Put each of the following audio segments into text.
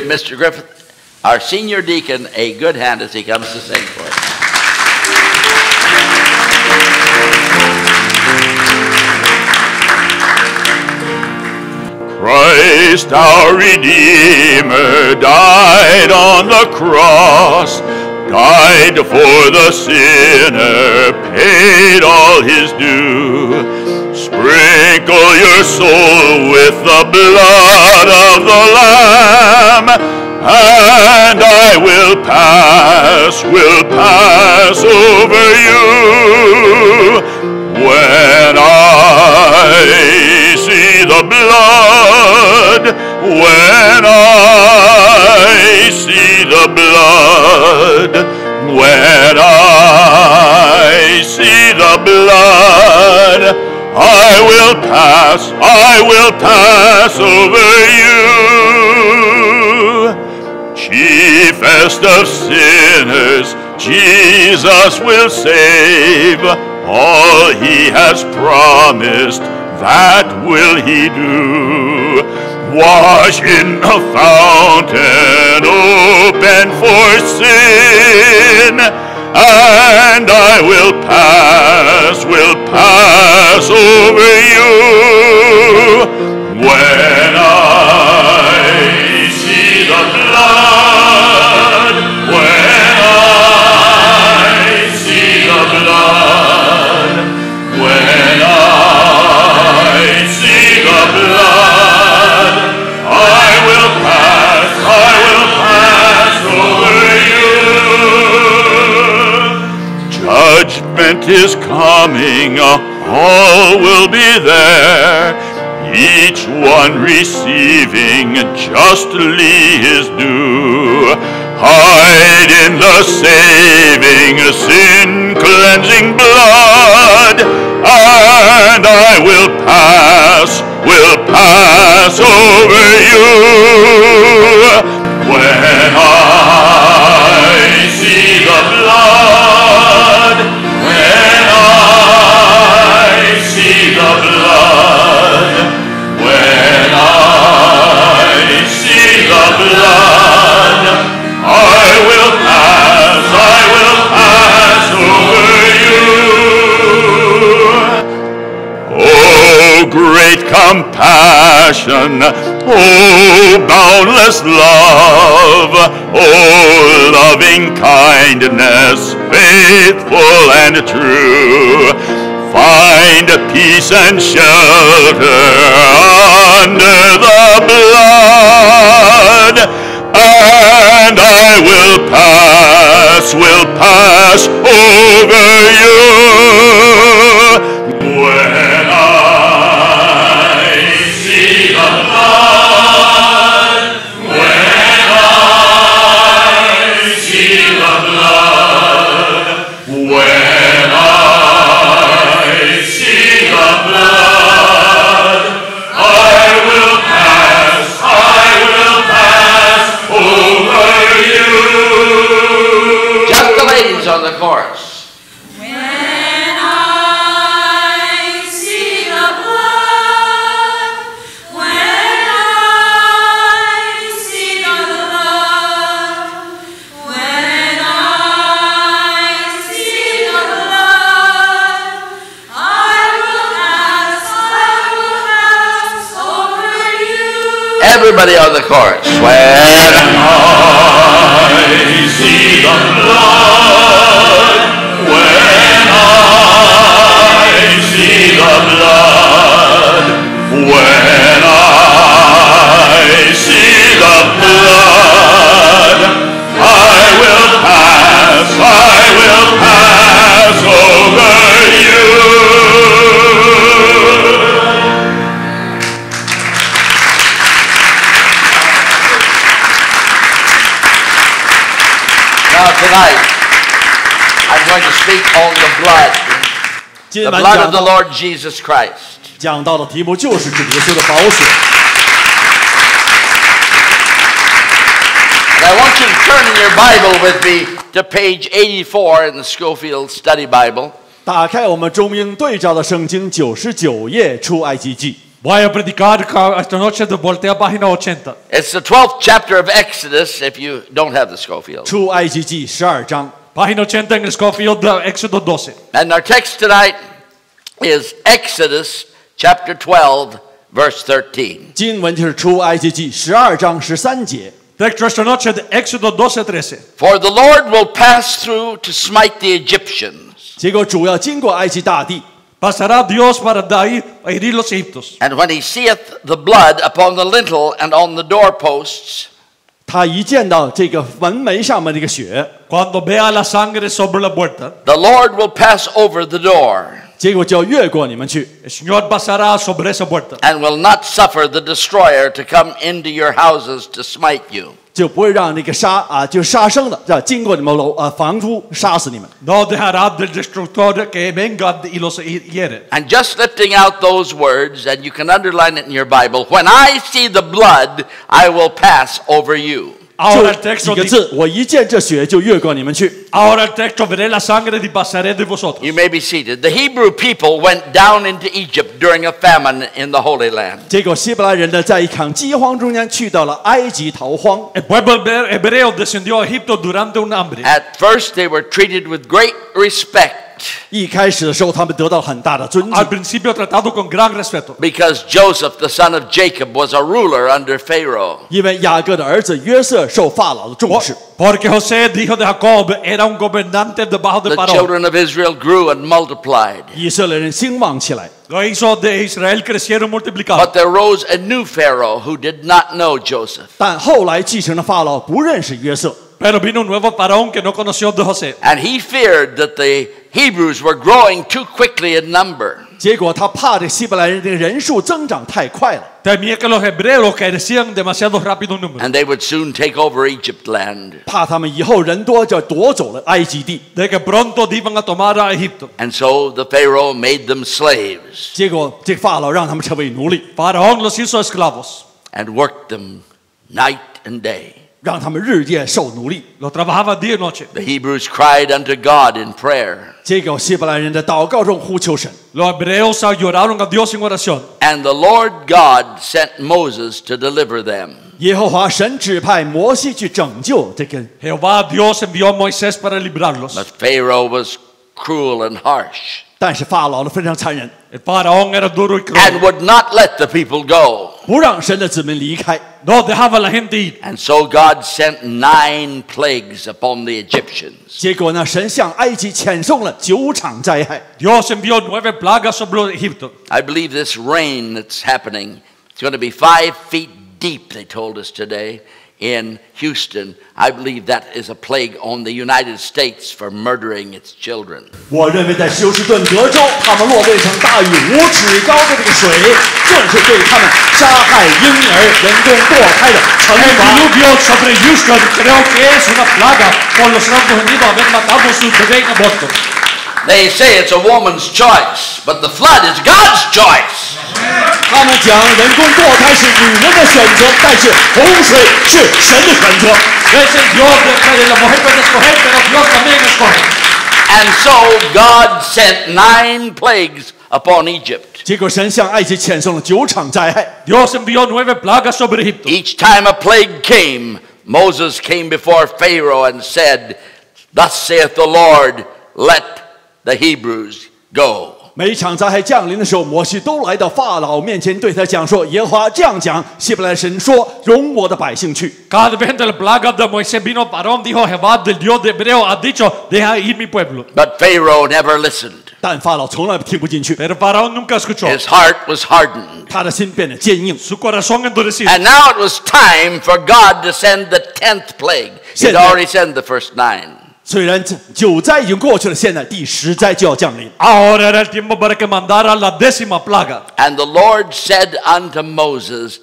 Mr. Griffith, our senior deacon, a good hand as he comes to sing for us. Christ our Redeemer died on the cross, died for the sinner, paid all his due. Sprinkle your soul with the blood of the Lamb, and I will pass, will pass over you. When I see the blood, when I see the blood, when I see the blood, I will pass, I will pass over you. Chiefest of sinners, Jesus will save. All he has promised, that will he do. Wash in the fountain open for sin, and I will pass, will pass over you. When Judgment is coming, all will be there, each one receiving justly his due. Hide in the saving, sin cleansing blood, and I will pass, will pass over you. When I compassion, oh, boundless love, oh, loving kindness, faithful and true. Find peace and shelter under the blood, and I will pass, will pass over you. Everybody on the chorus. When I see the blood, when I see the blood, when I see the blood, I will pass, I will pass speak on the blood, the blood of the Lord Jesus Christ. i want you to turn in your Bible with me to page 84 in the Scofield Study Bible. 打开我们中英对照的圣经九十九页出埃及记。Voi predicare ca asta It's the 12th chapter of Exodus if you don't have the Scofield. 出埃及记十二章。Página 80 en el Scofield de Éxodo 12. And our text tonight is Exodus chapter 12, verse 13. 经文就是出埃及记十二章十三节。 Texto esta noche de Éxodo 12, 13. For the Lord will pass through to smite the Egyptians, 结果主要经过埃及大地， Pasará Dios para de ahí a herir los egiptos. and when he seeth the blood upon the lintel and on the doorposts, 他一见到这个门楣上面这个血， Cuando vea la sangre sobre la puerta, the Lord will pass over the door 结果就要越过你们去， el Señor pasará sobre esa puerta. and will not suffer the destroyer to come into your houses to smite you. 就不会让那个杀啊，就杀生的，要经过你们楼啊房屋杀死你们。 No dejará del destructor que venga y los hiere. And just lifting out those words, and you can underline it in your Bible when I see the blood, I will pass over you. 就 Ahora el 几 texto 个 dice, 字，我一见这血就越过你们去。 ahora el texto veré la sangre y pasaré de vosotros. You may be seated. The Hebrew people went down into Egypt during a famine in the Holy Land. 结果希伯来人呢，在一场饥荒中间去到了埃及逃荒。 El pueblo hebreo descendió a Egipto durante un hambre. At first, they were treated with great respect 一开始的时候，他们得到很大的尊 Al 敬， principio tratado con gran respeto. because Joseph, the son of Jacob, was a ruler under Pharaoh. 因为雅各的儿子约瑟受法老的重视。 Porque José, el hijo de Jacob, era un gobernante debajo de The Parón. children of Israel grew and multiplied. 以色列人兴旺起来， Los hijos de Israel crecieron y multiplicaron. But there rose a new Pharaoh who did not know Joseph. 但后来继承的法老不认识约瑟， Pero vino un nuevo parón que no conoció de José. And he feared that the Hebrews were growing too quickly in number. 结果他怕这希伯来人这个人数增长太快了， Temía que los hebreos crecían demasiado rápido en número. And they would soon take over Egypt land. 怕他们以后人多就夺走了埃及地。 De que pronto iban a tomar a Egipto. And so the Pharaoh made them slaves 结果这个法老让他们成为奴隶， Faraón los hizo esclavos. and worked them night and day. 让他们日夜受奴隶。 Los trabajaban día y noche. The Hebrews cried unto God in prayer, 结果希伯来人在祷告中呼求神， Los hebreos lloraron a Dios en oración. and the Lord God sent Moses to deliver them. 耶和华神指派摩西去拯救这个， Jehová Dios envió a Moisés para librarlos. But Pharaoh was cruel and harsh 但是法老呢非常残忍， and would not let the people go. And so God sent nine plagues upon the Egyptians. I believe this rain that's happening, it's going to be five feet deep, they told us today in Houston. I believe that is a plague on the United States for murdering its children. 我认为在休斯顿德州，他们落了一场大雨，五尺高的这个水，正是对他们杀害婴儿、人工堕胎的惩 El 罚。 diluvio sobre Houston creo que es una plaga por los Estados Unidos haber matado a sus bebés en aborto. They say it's a woman's choice, but the flood is God's choice. 他们讲人工堕胎是女人的选择，但是洪水是神的选择。 Es el Dios de que la mujer puede escoger, pero Dios también escoge. And so God sent nine plagues upon Egypt. 结果神向埃及遣送了九场灾害， Dios envió nueve plagas sobre Egipto. Each time a plague came, Moses came before Pharaoh and said, Thus saith the Lord, let the Hebrews go. 每一场灾害降临的时候，摩西都来到法老面前，对他讲说：“耶和华这样讲，希伯来神说，容我的百姓去。 Cada vez que la plaga de Moisés vino parón, dijo Jehová del Dios de Hebreo, ha dicho, deja ir mi pueblo. But Pharaoh never listened. ”但法老从来听不进去， Pero Faraón nunca escuchó. His heart was hardened. 他的心变得坚硬。 Su corazón endurecido. And now it was time for God to send the tenth plague. He'd现在- already sent the first nine. 虽然这九灾已经过去了，现在第十灾就要降临。 Ahora era el tiempo para que mandara la décima plaga. And the Lord said unto Moses,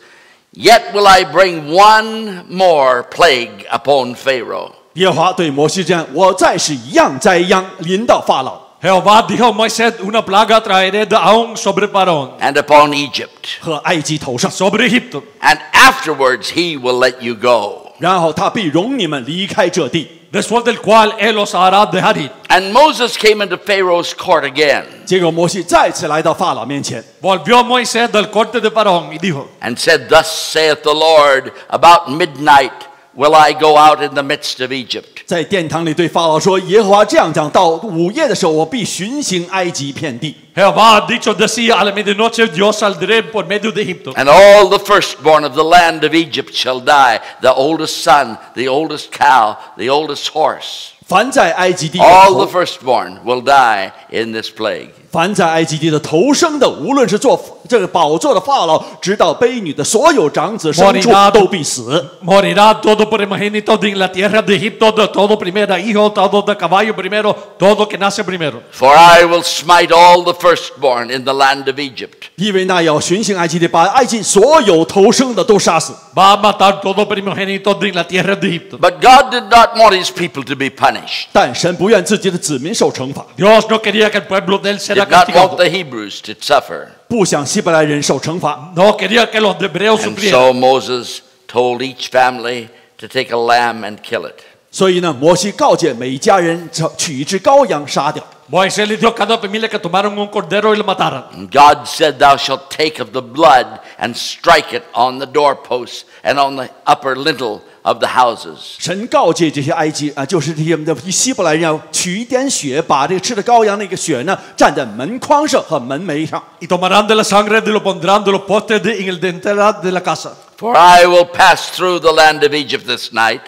Yet will I bring one more plague upon Pharaoh. 耶和华对摩西这样：“我再是一样灾殃临到法老 Jehová dijo a Moisés, una plaga traeré de aún sobre Parón, and upon Egypt. 和埃及头上， sobre Egipto. And afterwards he will let you go. 然后他必容你们离开这地。 después del cual Él os hará dejar ir. And Moses came into Pharaoh's court again 结果摩西再次来到法老面前， Volvió Moisés del corte de Faraón y dijo, and said, Thus saith the Lord, about midnight will I go out in the midst of Egypt. 在殿堂里对法老说：“耶和华这样讲，到午夜的时候，我必巡行埃及遍地。 Jehová ha dicho decía a la medianoche yo saldré por medio de Egipto. And all the firstborn of the land of Egypt shall die, the oldest son, the oldest cow, the oldest horse. 凡在埃及地的 All 头 the firstborn will die in this plague. 凡在埃及地的头生的，无论是做这个宝座的法老，直到卑女的所有长子牲畜，都必死。 Morirá todo primogénito de la tierra de Egipto, de todo primero hijo, todo de caballo primero, todo que nace primero. For I will smite all the firstborn in the land of Egypt. 因为那要巡行埃及地，把埃及所有头生的都杀死。 Va a matar todo primogénito de la tierra de Egipto. But God did not want his people to be punished. 但神不愿自己的子民受惩罚， Dios no quería que el pueblo de él Did será not want castigado. the Hebrews to suffer. 不想希伯来人受惩罚， No quería que los hebreos And sufrieran. so Moses told each family to take a lamb and kill it. 所以呢，摩西告诫每一家人取一只羔羊杀掉。 Moisés le dio a cada familia que tomaron un cordero y lo mataran. And God said, Thou shalt take of the blood and strike it on the doorposts and on the upper lintel of the houses. 神告诫这些埃及啊，就是这些的希伯来人要取一点血，把这个吃的羔羊那个血呢，蘸在门框上和门楣上。Y tomarán de la sangre de lo pondrán de los postes de, en el dintel de la casa. For I will pass through the land of Egypt this night,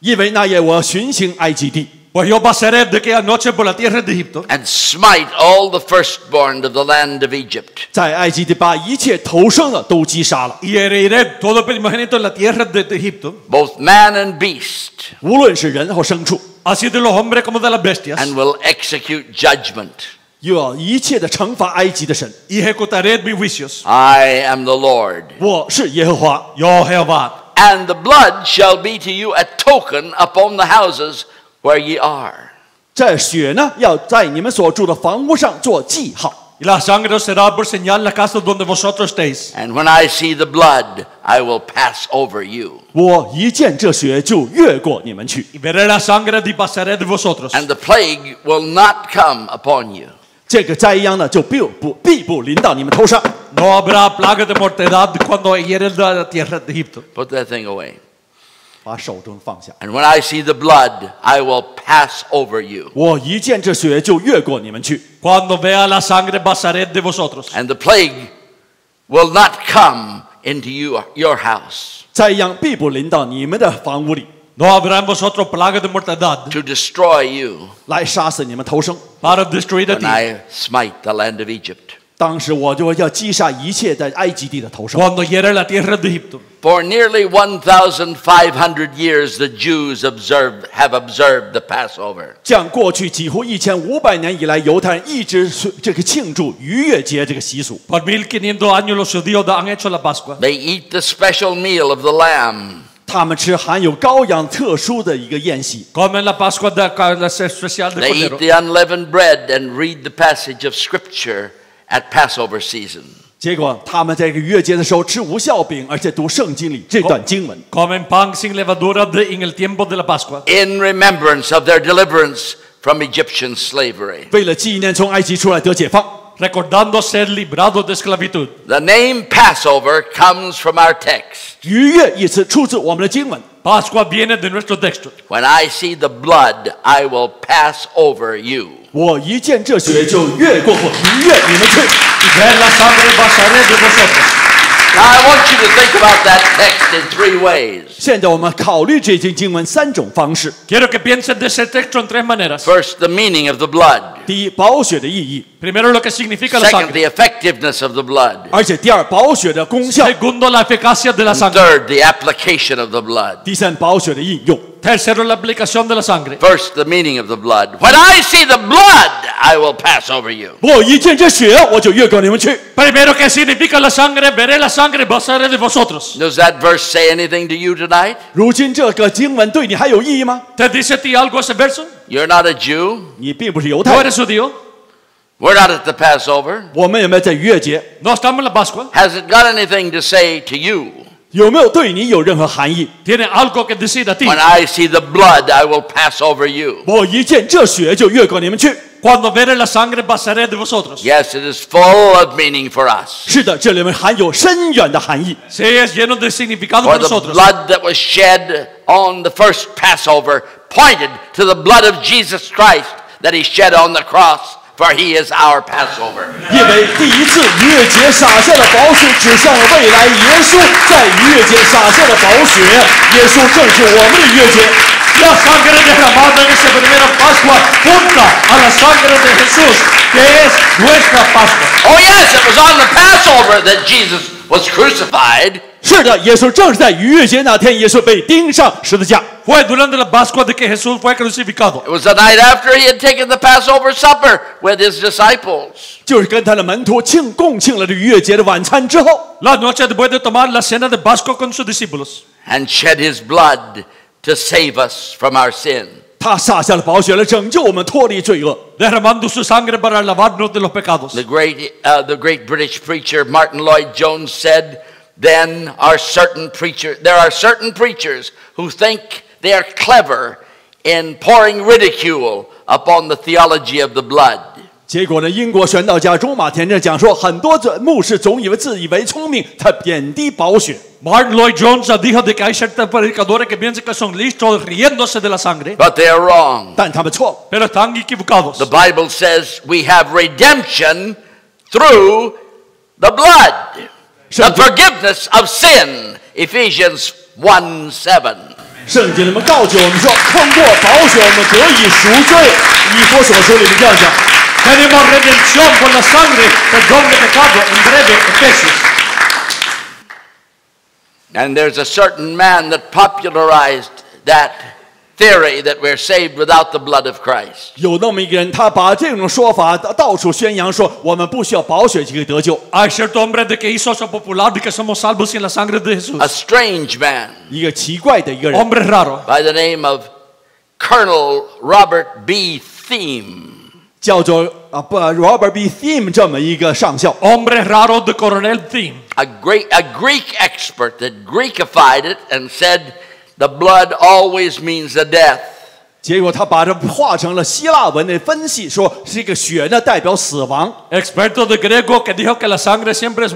因为那夜我巡行埃及地，Pues yo pasaré de aquella noche por la tierra de Egipto and smite all the firstborn of the land of Egypt. 在埃及地把一切头生的都击杀了， y heriré todo primogénito en la tierra de, de Egipto, both man and beast, 无论是人或牲畜， así de los hombres como de las bestias, and will execute judgment. 又要一切的惩罚埃及的神。 y ejecutaré mis juicios. I am the Lord. 我是耶和华， Yo Jehová. And the blood shall be to you a token upon the houses where ye are. 这血呢要在你们所住的房屋上做记号。 Y la sangre será por señal en la casa donde vosotros estéis. And when I see the blood, I will pass over you. 我一见这血就越过你们去， Y veré la sangre y pasaré de vosotros. And the plague will not come upon you. 这个灾殃呢就必不必不临到你们头上。 No habrá plaga de mortandad cuando hiere la tierra de Egipto. Put that thing away. 把手中放下。 And when I see the blood, I will pass over you. 我一见这血就越过你们去， Cuando vea la sangre pasaré de vosotros. And the plague will not come into you, your house 灾殃必不临到你们的房屋里， No habrá en vosotros plaga de mortandad to destroy you 来杀死你们头生。 para destruir a when ti. I smite the land of Egypt. 当时我就要击杀一切在埃及地的头生。 Cuando hiere la tierra de Egipto. For nearly 1,500 years, the Jews observed, have observed the Passover. 这样过去几乎一千五百年以来，犹太人一直是这个庆祝逾越节这个习俗。 Por 1500 años los judíos han hecho la Pascua. They eat the special meal of the lamb. 他们吃含有羔羊特殊的一个宴席， Comen la Pascua de, la especial de They eat Cordero. the unleavened bread and read the passage of Scripture at Passover season. 结果他们在这个逾越节的时候吃无酵饼，而且读圣经里这段经文， Comen pan sin levadura de- en el tiempo de la Pascua. in remembrance of their deliverance from Egyptian slavery. 为了纪念从埃及出来得解放。 Recordando ser librados de esclavitud. The name Passover comes from our text. 逾越一词出自我们的经文。 Pascua viene de nuestro texto. When I see the blood, I will pass over you. 我一见这血就越过过逾越你们去。 Y ver la sangre pasaré de vosotros. Now I want you to think about that text in three ways. 现在我们考虑这经经文三种方式： Quiero que piensen de ese texto en tres maneras. First, the meaning of the blood. 第一，宝血的意义； Primero lo que significa la Second, sangre. the effectiveness of the blood. 而且第二，宝血的功效； Segundo, la eficacia de la And sangre. third, the application of the blood. 第三，宝血的应用。 Tercero, la aplicación de la sangre. First, the meaning of the blood. When I see the blood, I will pass over you. 我一见这血，我就越过你们去。 Primero, ¿qué significa la sangre? Veré la sangre, pasaré de vosotros. Does that verse say anything to you tonight? 如今这个经文对你还有意义吗？ ¿Te dice a ti algo ese verso? You're not a Jew. 你并不是犹 ¿No 太人， eres judío? We're not at the Passover. 我们有没有在逾越节？ ¿No estamos en la Pascua? Has it got anything to say to you? 有没有对你有任何含义？ Tiene algo que decir a ti. When I see the blood, I will pass over you. 我一见这血就越过你们去。 Cuando veré la sangre pasaré de vosotros. Yes, it is full of meaning for us. 是的，这里面含有深远的含义。 Sí, es lleno de significado For para the nosotros. blood that was shed on the first Passover pointed to the blood of Jesus Christ that he shed on the cross, for he is our Passover. 因为第一次逾越节洒下的宝血指向了未来，耶稣在逾越节洒下的宝血，耶稣正是我们的逾越节。 La sangre derramada en esa primera Pascua junta a la sangre de Jesús, que es nuestra Pascua. Oh, yes, it was on the Passover that Jesus was crucified. 是的，耶稣正是在逾越节那天，耶稣被钉上十字架。 Fue durante la Pascua de que Jesús fue crucificado. It was the night after he had taken the Passover supper with his disciples. 就是跟他的门徒庆共庆了这逾越节的晚餐之后， La noche después de tomar la cena de Pascua con sus discípulos. and shed his blood to save us from our sin. The great, uh, the great British preacher Martyn Lloyd-Jones said, "Then are certain preachers. There are certain preachers who think they are clever in pouring ridicule upon the theology of the blood." 结果呢，英国宣道家中马田正讲说，很多牧师总以为自以为聪明，他贬低宝血。Martyn Lloyd-Jones dijo de que hay ciertos predicadores que piensan que son listos riéndose de la sangre. But they are wrong. Pero están equivocados. The Bible says we have redemption through the blood, the forgiveness of sin. Ephesians 1 7. Tenemos redención por la sangre, perdón de pecado, en breve, Efesios. And there's a certain man that popularized that theory that we're saved without the blood of Christ. A strange man. By the name of Colonel Robert B. Thieme. 叫做啊，不，Robert B. Thieme 这么一个上校。Hombre raro de Coronel Thieme. A great a Greek expert that Greekified it and said the blood always means the death. de griego que dijo que la sangre siempre es.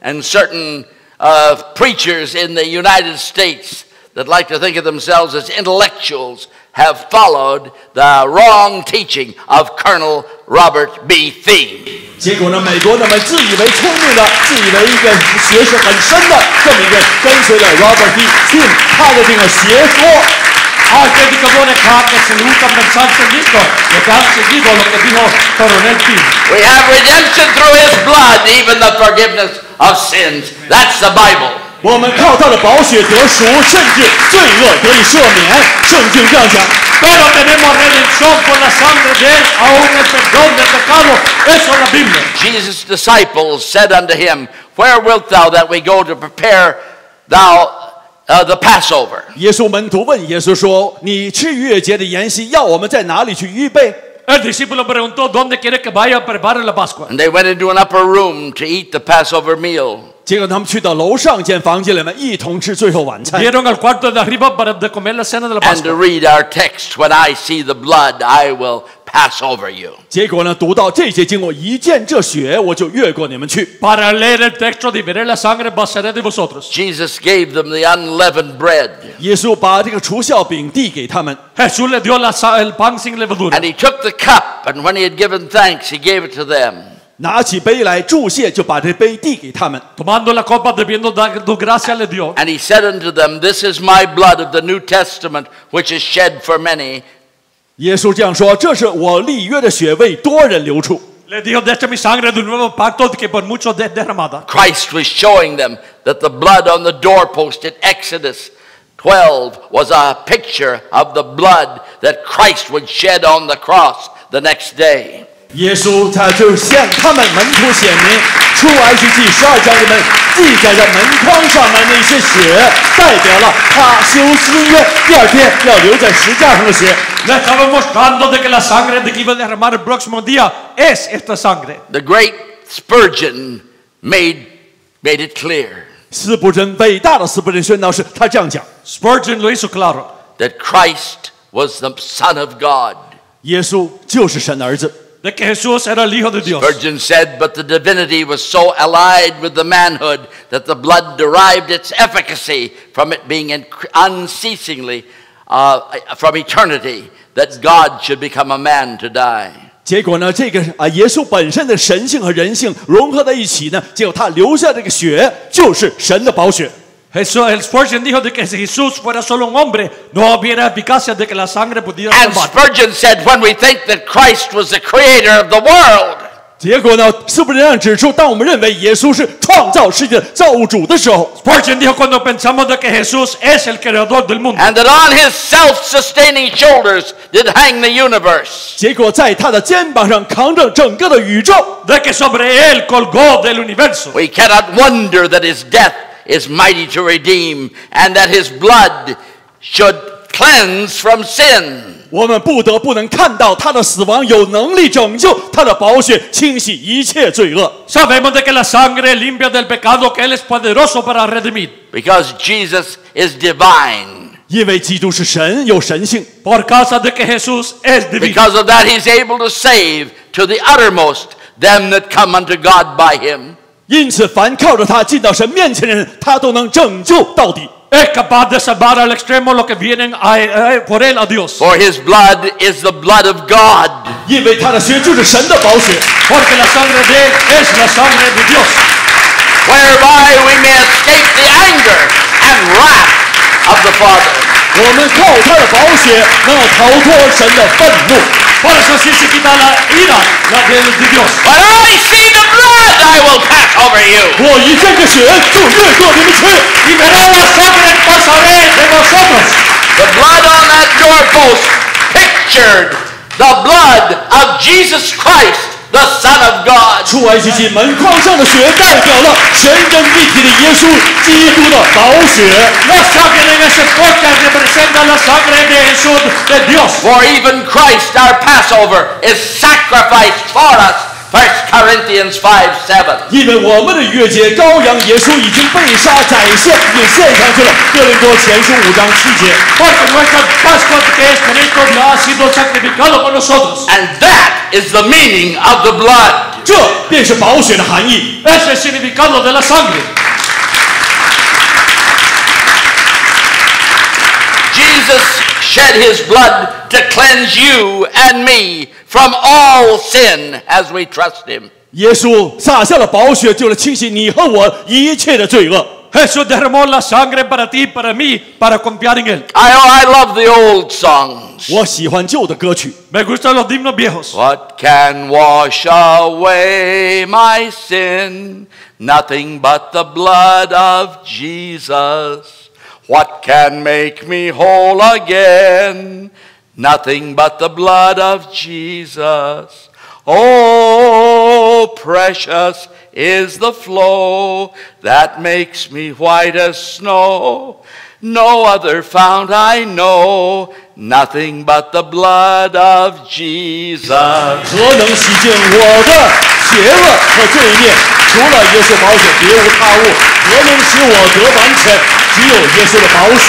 And certain uh, preachers in the United States that like to think of themselves as intellectuals have followed the wrong teaching of Colonel Robert B. Thieme. 结果呢，美国那么自以为聪明的、自以为一个学识很深的这么一个跟随了 Robert B. Thieme 他的这个邪说。आज जब कबो ने खा के सलूक का मनसाब से जीत को ये काम से जीत को We have redemption through His blood, even the forgiveness of sins. That's the Bible. 我们靠他的宝血得赎，甚至罪恶得以赦免。圣经这样讲。 Pero tenemos redención por la sangre de Él, aún el perdón del pecado. Eso es la Biblia. Jesus' disciples said unto him, Where wilt thou that we go to prepare thou uh, the Passover? 耶稣门徒问耶稣说：“你吃逾越节的筵席，要我们在哪里去预备 El discípulo preguntó, ¿dónde quiere que vaya a preparar la Pascua? And they went into an upper room to eat the Passover meal.？” 结果他们去到楼上间房间里面，一同吃最后晚餐。 Vieron al cuarto de arriba para de comer la cena de la And to Pascua. read our text, When I see the blood, I will pass over you. 结果呢，读到这些经文，一见这血，我就越过你们去。 Para leer el texto de veré la sangre, pasaré de vosotros. Jesus gave them the unleavened bread. 耶稣把这个除孝饼递给他们， Jesús le dio la sa- el pan sin levadura. And he took the cup, and when he had given thanks, he gave it to them. 拿起杯来祝谢，就把这杯递给他们。 Tomando la copa, debiendo dar tu gracia, le dio. And he said unto them, This is my blood of the New Testament, which is shed for many. 耶稣这样说：“这是我立约的血，为多人流出。 Le dijo, de esta mi sangre del nuevo pacto que por muchos es derramada. Christ was showing them that the blood on the doorpost in Exodus 12 was a picture of the blood that Christ would shed on the cross the next day. 耶稣他就向他们门徒显明，出埃及记十二章里面记载着门框上面那些血，代表了他修新约第二天要留在石架上的血。 Le estaba mostrando de que la sangre de que iba a derramar el próximo día es esta sangre. The great Spurgeon made, made it clear. 斯布真伟大的斯布真宣道士，他这样讲： Spurgeon lo hizo claro. that Christ was the Son of God. 耶稣就是神的儿子。 De que Jesús era el Hijo de Dios. Spurgeon said, but the divinity was so allied with the manhood that the blood derived its efficacy from it being inc- unceasingly uh, from eternity, that God should become a man to die. 结果呢，这个啊，耶稣本身的神性和人性融合在一起呢，结果他流下这个血就是神的宝血。 Jesús, el Spurgeon dijo de que si Jesús fuera solo un hombre, no hubiera eficacia de que la sangre pudiera And salvar. Spurgeon said, when we think that Christ was the creator of the world, 结果呢，斯布真让指出，当我们认为耶稣是创造世界的造物主的时候， Spurgeon dijo cuando pensamos de que Jesús es el creador del mundo. and that on his self-sustaining shoulders did hang the universe. 结果在他的肩膀上扛着整个的宇宙。 De que sobre él colgó del universo. We cannot wonder that his death is mighty to redeem and that his blood should cleanse from sin. 我们不得不能看到他的死亡有能力拯救，他的宝血清洗一切罪恶。 Sabemos de que la sangre limpia del pecado, que él es poderoso para redimir. Because Jesus is divine. 因为基督是神，有神性， Por causa de que Jesús es divino. Because of that, he's able to save to the uttermost them that come unto God by him. 因此凡靠着他进到神面前的人，他都能拯救到底。For his blood is the blood of God. 因为他的血就是神的宝血 whereby we may escape the anger and wrath of the Father. 我们靠他的宝血能够逃脱神的愤怒。Por eso si se quita la ira, la de, de Dios. When I see the blood, I will pass over you. 我一见这血就越过你们去。 Y veré la sangre, pasaré de vosotros. The blood on that doorpost pictured the blood of Jesus Christ, the Son of God. 出埃及记门框上的血代表了神人一体的耶稣基督的宝血。 La sangre en ese podcast representa la sangre de Jesús, de Dios. For even Christ, our Passover, is sacrificed for us. 1 Corinthians 5 7. 因为我们的越界羔羊耶稣已经被杀宰献，已经献上去了。哥林多前书五章七节。 Porque nuestra Pascua que es Cristo ya ha sido sacrificado por nosotros. And that is the meaning of the blood. 这便是宝血的含义。 Ese es el significado de la sangre. Jesus shed his blood to cleanse you and me from all sin as we trust him. 耶稣洒下了宝血，就来清洗你和我一切的罪恶。 Jesús derramó la sangre para ti, para mí, para confiar en Él. I, oh, I love the old songs. 我喜欢旧的歌曲， Me gustan los himnos viejos. What can wash away my sin? Nothing but the blood of Jesus. What can make me whole again? Nothing but the blood of Jesus. Oh, precious is the flow that makes me white as snow. No other fount I know, nothing but the blood of Jesus. 何能洗净我的邪恶和罪孽？除了耶稣宝血，别无他物。何能使我得完全？只有耶稣的宝血。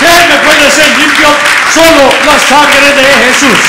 ¿Quién me puede ser limpio? Solo la sangre de Jesús.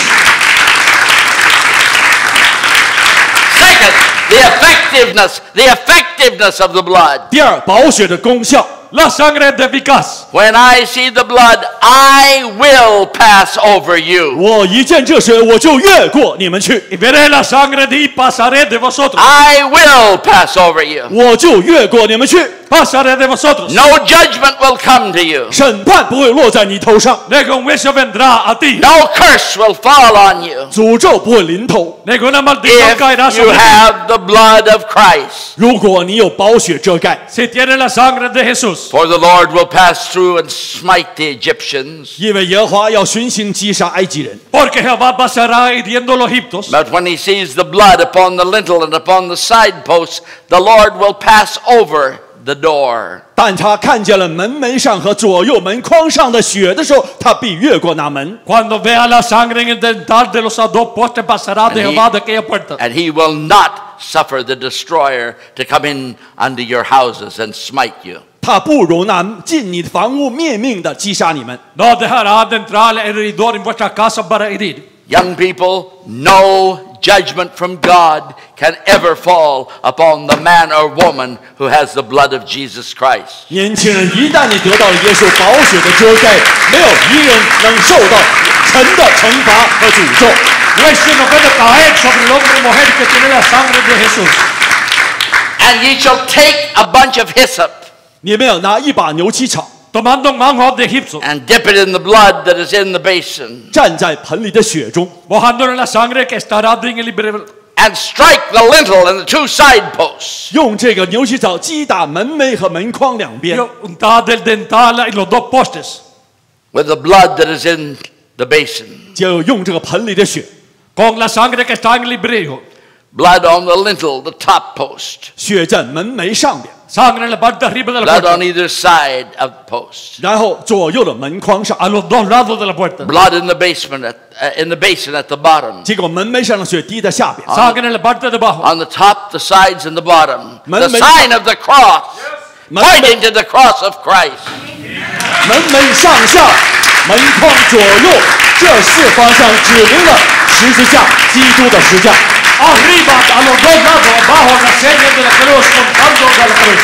Second, the effectiveness, the effectiveness of the blood. 第二，宝血的功效。 La sangre es eficaz. When I see the blood, I will pass over you. 我一见这血，我就越过你们去， Y veré la sangre de y pasaré de vosotros. I will pass over you. 我就越过你们去。 Pasaré de vosotros. No judgment will come to you. 审判不会落在你头上， Ningún juicio vendrá a ti. No curse will fall on you. 诅咒不会临头。 Ninguna maldición caerá If you sobre ti. have the blood of Christ. 如果你有宝血遮盖， Si tiene la sangre de Jesús. For the Lord will pass through and smite the Egyptians. 因为耶和华要巡行击杀埃及人。 Porque Jehová pasará hiriendo los egiptos. But when he sees the blood upon the lintel and upon the side posts, the Lord will pass over the door. 但他看见了门楣上和左右门框上的血的时候，他必越过那门。 Cuando vea la sangre en el dental de los dos postes, pasará de And he- Jehová de aquella puerta. And he will not suffer the destroyer to come in under your houses and smite you. 他不容那进你的房屋灭命的击杀你们。 No dejará de entrar el heridor en vuestra casa para herir. Young people, no judgment from God can ever fall upon the man or woman who has the blood of Jesus Christ. 年轻人，一旦你得到了耶稣宝血的遮盖，没有一人能受到神的惩罚和诅咒。 Juicio no puede caer sobre el hombre o mujer que tiene la sangre de Jesús. And ye shall take a bunch of hyssop 你们要拿一把牛膝草， Tomando un manjo de Egipto, and dip it in the blood that is in the basin, 蘸在盆里的血中， mojando en la sangre que estará en el libre. and strike the lintel and the two side posts. 用这个牛膝草击打门楣和门框两边， Untada del dental y los dos postes. with the blood that is in the basin. 就用这个盆里的血， Con la sangre que está en el librero. Blood on the lintel, the top post. 血在门楣上边， Sangre en la parte de arriba de la Blood on puerta. either side of the post. 然后左右的门框上， A los dos lados de la puerta. Blood in the basement, at, uh, in the basin at the bottom. 结果门楣上的血滴在下边， Sangre en la parte de abajo. On the top, the sides, and the bottom. Man- The man- sign of the cross. Man- Pointing to the cross of Christ. 门楣上下、门框左右这四方向指明了十字架，基督的十字架。 A los dos lados, abajo, la de la cruz, contando de la cruz.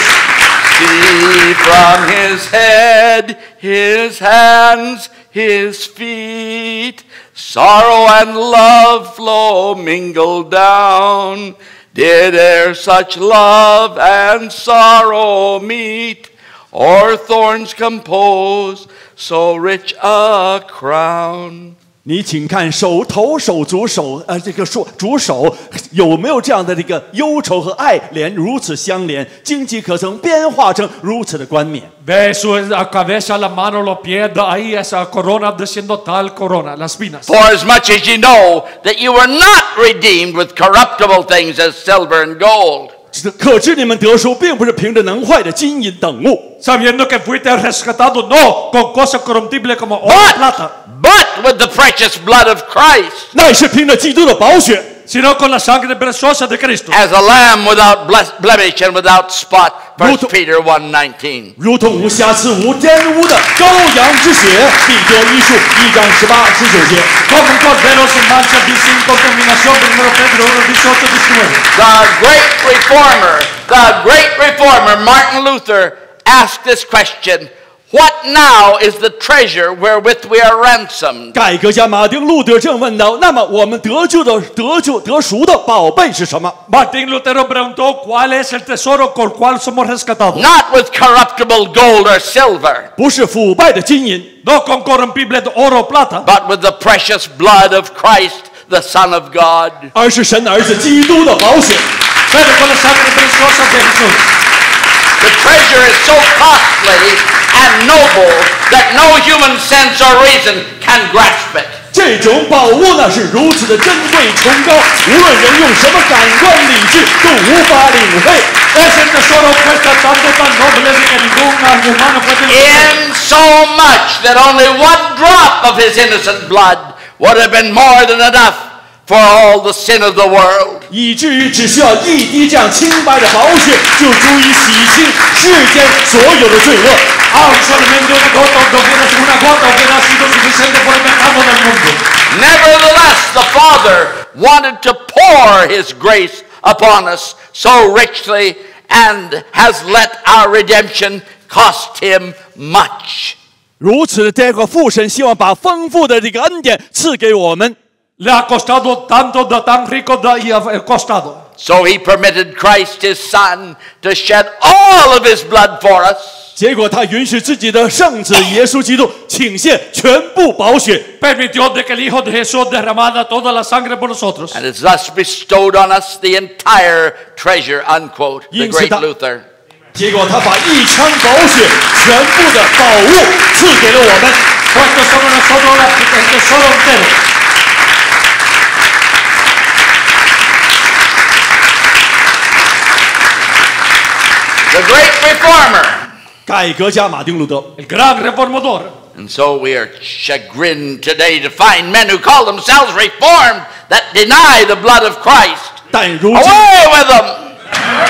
See from his head, his hands, his feet, sorrow and love flow mingled down. Did e'er such love and sorrow meet, or thorns compose so rich a crown? 你请看手头手足手呃这个手主手有没有这样的这个忧愁和爱怜如此相连，荆棘可曾变化成如此的冠冕？Ve su la cabeza, la mano, los pies, de ahí esa corona, diciendo tal corona, las espinas. For as much as you know that you were not redeemed with corruptible things as silver and gold. 是可知你们得赎，并不是凭着能坏的金银等物，Sabiendo que fuiste rescatado no con cosas corruptibles como oro plata, But, but with the precious blood of Christ, 乃是凭着基督的宝血，sino con la sangre preciosa de Cristo. as a lamb without bles- blemish and without spot. 1 Ruth- Peter 1.19. 如同无瑕疵、无玷污的羔羊之血。彼得一书一章十八、十九节。 Como un cordero sin mancha y sin contaminación, primero Pedro 1, 18, 19. The great reformer, the great reformer, Martin Luther, asked this question What now is the treasure wherewith we are ransomed? 改革家马丁路德正问道：“那么我们得救的、得救、得赎的宝贝是什么？ Martín Lutero preguntó cuál es el tesoro con el cual somos rescatados. Not with corruptible gold or silver, 不是腐败的金银， No con corrompible de oro o plata, but with the precious blood of Christ, the Son of God. 而是神的儿子基督的宝血。 pero con la sangre preciosa de Jesús. The treasure is so costly and noble that no human sense or reason can grasp it. 这种宝物呢是如此的珍贵崇高，无论人用什么感官理智都无法领会。 Ese tesoro cuesta tanto tan noble de que ningún humano puede entender. In so much that only one drop of his innocent blood would have been more than enough for all the sin of the world. 以至于只需要一滴这样清白的宝血，就足以洗清世间所有的罪恶。 Aun solamente una gota, no hubiera sido una gota hubiera sido suficiente por el pecado del mundo. Nevertheless, the Father wanted to pour his grace upon us so richly and has let our redemption cost him much. 如此的这个父神希望把丰富的这个恩典赐给我们， Le ha costado tanto, de tan rico de, y ha costado. So he permitted Christ his Son to shed all of his blood for us. 结果他允许自己的圣子耶稣基督倾献全部宝血， Permitió de que el Hijo de Jesús derramara toda la sangre por nosotros. and has thus bestowed on us the entire treasure, unquote, the Yin great sita- Luther. 结果他把一腔宝血全部的宝物赐给了我们。 Puesto sobre nosotros la- el tesoro entero. the great reformer. 改革家马丁路德。 el gran reformador. And so we are chagrined today to find men who call themselves reformed that deny the blood of Christ. 但如今， Away with them!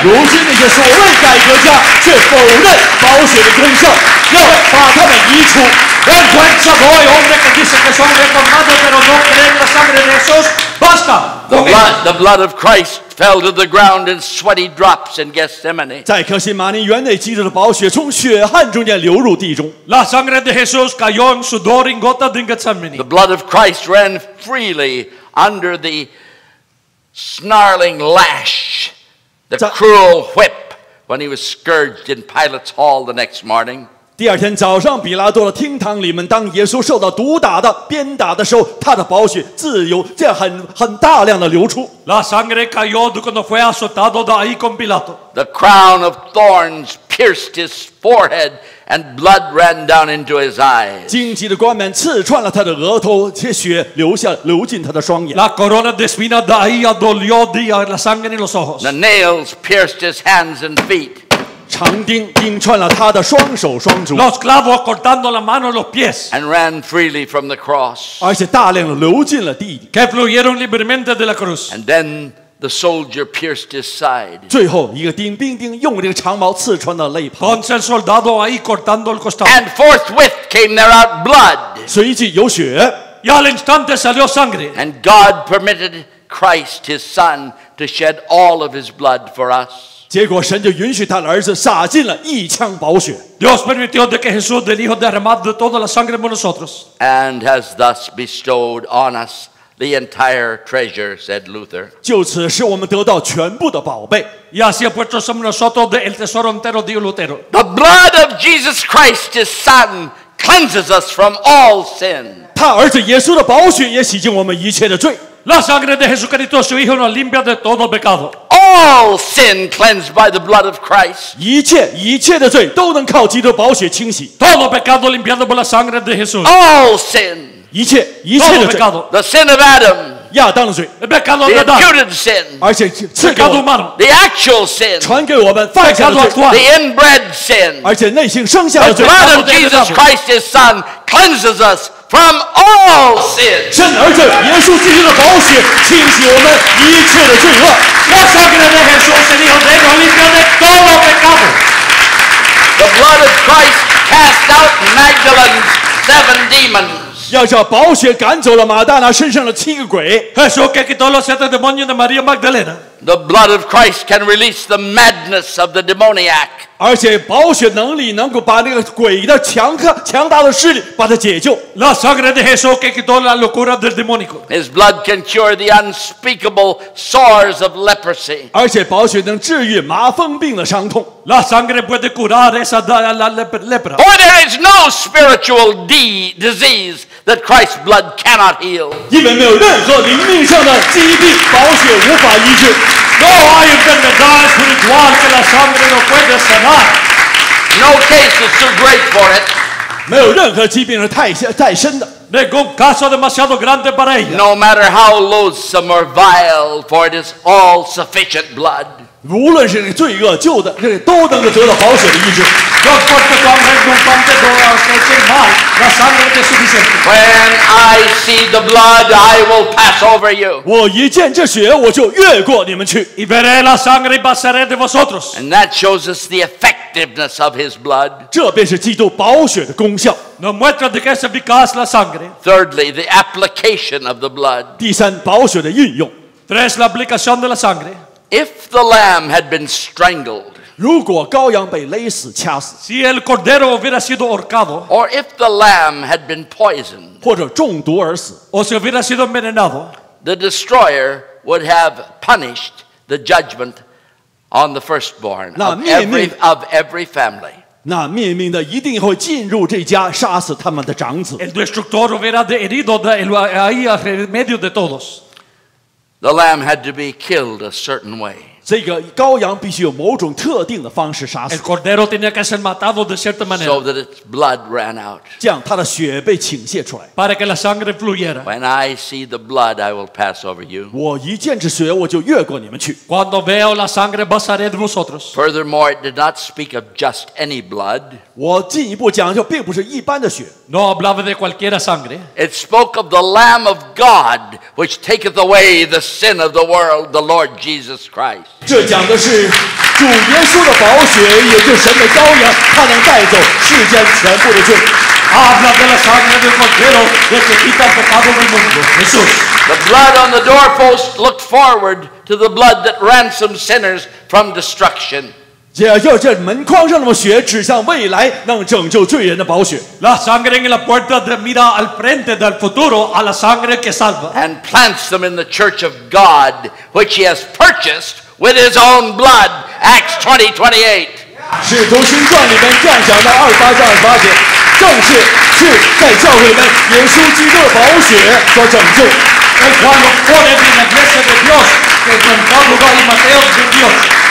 如今那些所谓改革家却否认宝血的功效，要把他们移除。 Vergüenza doy, hombre que dice que son reformados pero no creen la sangre de Jesús. Basta. The con eso. blood, the blood of Christ fell to the ground in sweaty drops in Gethsemane. 在克西马尼园内积着的宝血从血汗中间流入地中， La sangre de Jesús cayó en sudor en gotas de Getsemaní. The blood of Christ ran freely under the snarling lash, the Za- cruel whip when he was scourged in Pilate's hall the next morning. 第二天早上，比拉多的厅堂里面，当耶稣受到毒打的、鞭打的时候，他的宝血自由这样很很大量的流出。 La sangre cayó de cuando fue azotado de ahí con Pilato. The crown of thorns pierced his forehead, and blood ran down into his eyes. 荆棘的冠冕刺穿了他的额头，且血流下流进他的双眼。 La corona de espinas de ahí dolió de la sangre en los ojos. The nails pierced his hands and feet. 长钉钉穿了他的双手双足， Los clavos cortando la mano y los pies. and ran freely from the cross. 而且大量的流进了地里。 Que fluyeron libremente de la cruz. And then the soldier pierced his side. 最后一个钉兵丁用这个长矛刺穿了肋旁， Ponce el soldado ahí cortando el costado. And forthwith came there out blood. 随即有血。 Y al instante salió sangre. And God permitted Christ, his son, to shed all of his blood for us. 结果神就允许他的儿子洒尽了一腔宝血， Dios permitió de que Jesús del Hijo derramado de toda la sangre por nosotros. and has thus bestowed on us the entire treasure, said Luther. 就此使我们得到全部的宝贝。 Y así ha puesto sobre nosotros de- el tesoro entero de Lutero. The blood of Jesus Christ, his son, cleanses us from all sin. 他儿子耶稣的宝血也洗净我们一切的罪， La sangre de Jesucristo, su Hijo, nos limpia de todo pecado. All sin cleansed by the blood of Christ. 一切一切的罪都能靠基督宝血清洗， Todo pecado limpiado por la sangre de Jesús. All sin. 一切一切 Todo 的罪， pecado. The sin of Adam, 亚当的罪， El pecado the de Adán. imputed sin, 而且赐给我 Pecado 们 humano. the actual sin, 传给我们犯下的 Pecado 罪， actual. the inbred sin. 而且内心生下 The 的罪。 blood of Pecado de Jesus Adán. Christ, his son, cleanses us from all sin. 神儿子耶稣基督的宝血清洗我们一切的罪恶。 La sangre de Jesús, el Hijo de Dios, limpia de todo pecado. The blood of Christ cast out Magdalene's seven demons. 要叫宝血赶走了马大拿身上的七个鬼， Jesús que quitó los siete demonios de María Magdalena. The blood of Christ can release the madness of the demoniac. 而且宝血能力能够把那个鬼的强大强大的势力把它解救。 La sangre de Jesús que quitó la locura del demónico. His blood can cure the unspeakable sores of leprosy. 而且宝血能治愈麻风病的伤痛， La sangre puede curar esa da- la lepra. lepra. For there is no spiritual de- disease that Christ's blood cannot heal. 因为没有任何灵命上的疾病，宝血无法医治。 No hay enfermedad espiritual que la sangre no puede sanar. No case is too great for it. 没有任何疾病是太太深的， Ningún caso demasiado grande para ella. No matter how loathsome or vile, for it is all sufficient blood. 无论是这个罪恶旧的，这个都能够得到宝血的医治。 No importa cuán repugnante o que esté mal, la sangre es suficiente. When I see the blood, I will pass over you. 我一见这血，我就越过你们去。 Y veré la sangre y pasaré de vosotros. And that shows us the effectiveness of his blood. 这便是基督宝血的功效。 Nos muestra de que es eficaz la sangre. Thirdly, the application of the blood. 第三，宝血的运用。 Tres, la aplicación de la sangre. If the lamb had been strangled, 如果羔羊被勒死、掐死， Si el cordero hubiera sido ahorcado, or if the lamb had been poisoned, 或者中毒而死， o si hubiera sido envenenado, the destroyer would have punished the judgment on the firstborn Now, of me- every, me- of every family. 那灭命的一定会进入这家，杀死他们的长子。 el destructor hubiera de- herido de- el- ahí en medio de todos. The lamb had to be killed a certain way. 这个羔羊必须有某种特定的方式杀 El 死， cordero tenía que ser matado de cierta so manera that its blood ran out. 这样它的血被倾泻出来。 para que la sangre fluyera. When I see the blood, I will pass over you. 我一见这血，我就越过你们去。 Cuando veo la sangre pasaré de vosotros. Furthermore, it did not speak of just any blood. 我进一步讲，就并不是一般的血， No hablaba de cualquiera sangre. It spoke of the Lamb of God, which taketh away the sin of the world, the Lord Jesus Christ. 这讲的是主耶稣的宝血，也就是神的羔羊，它能带走世间全部的罪。 Habla de la sangre del cordero de que quita el pecado del mundo. Jesús. The blood on the doorpost looked forward to the blood that ransomed sinners from destruction. 这就是这门框上的血，指向未来能拯救罪人的宝血。 La sangre en la puerta de mira al frente del futuro a la sangre que salva. and plants them in the church of God, which he has purchased with his own blood. Acts 20 28. 使徒行传里面这样讲到二十八章二十八节，正是是在教会里面耶稣基督的宝血所拯救。El cual lo pone en la iglesia de Dios, que es en Pablo y Mateo de Dios.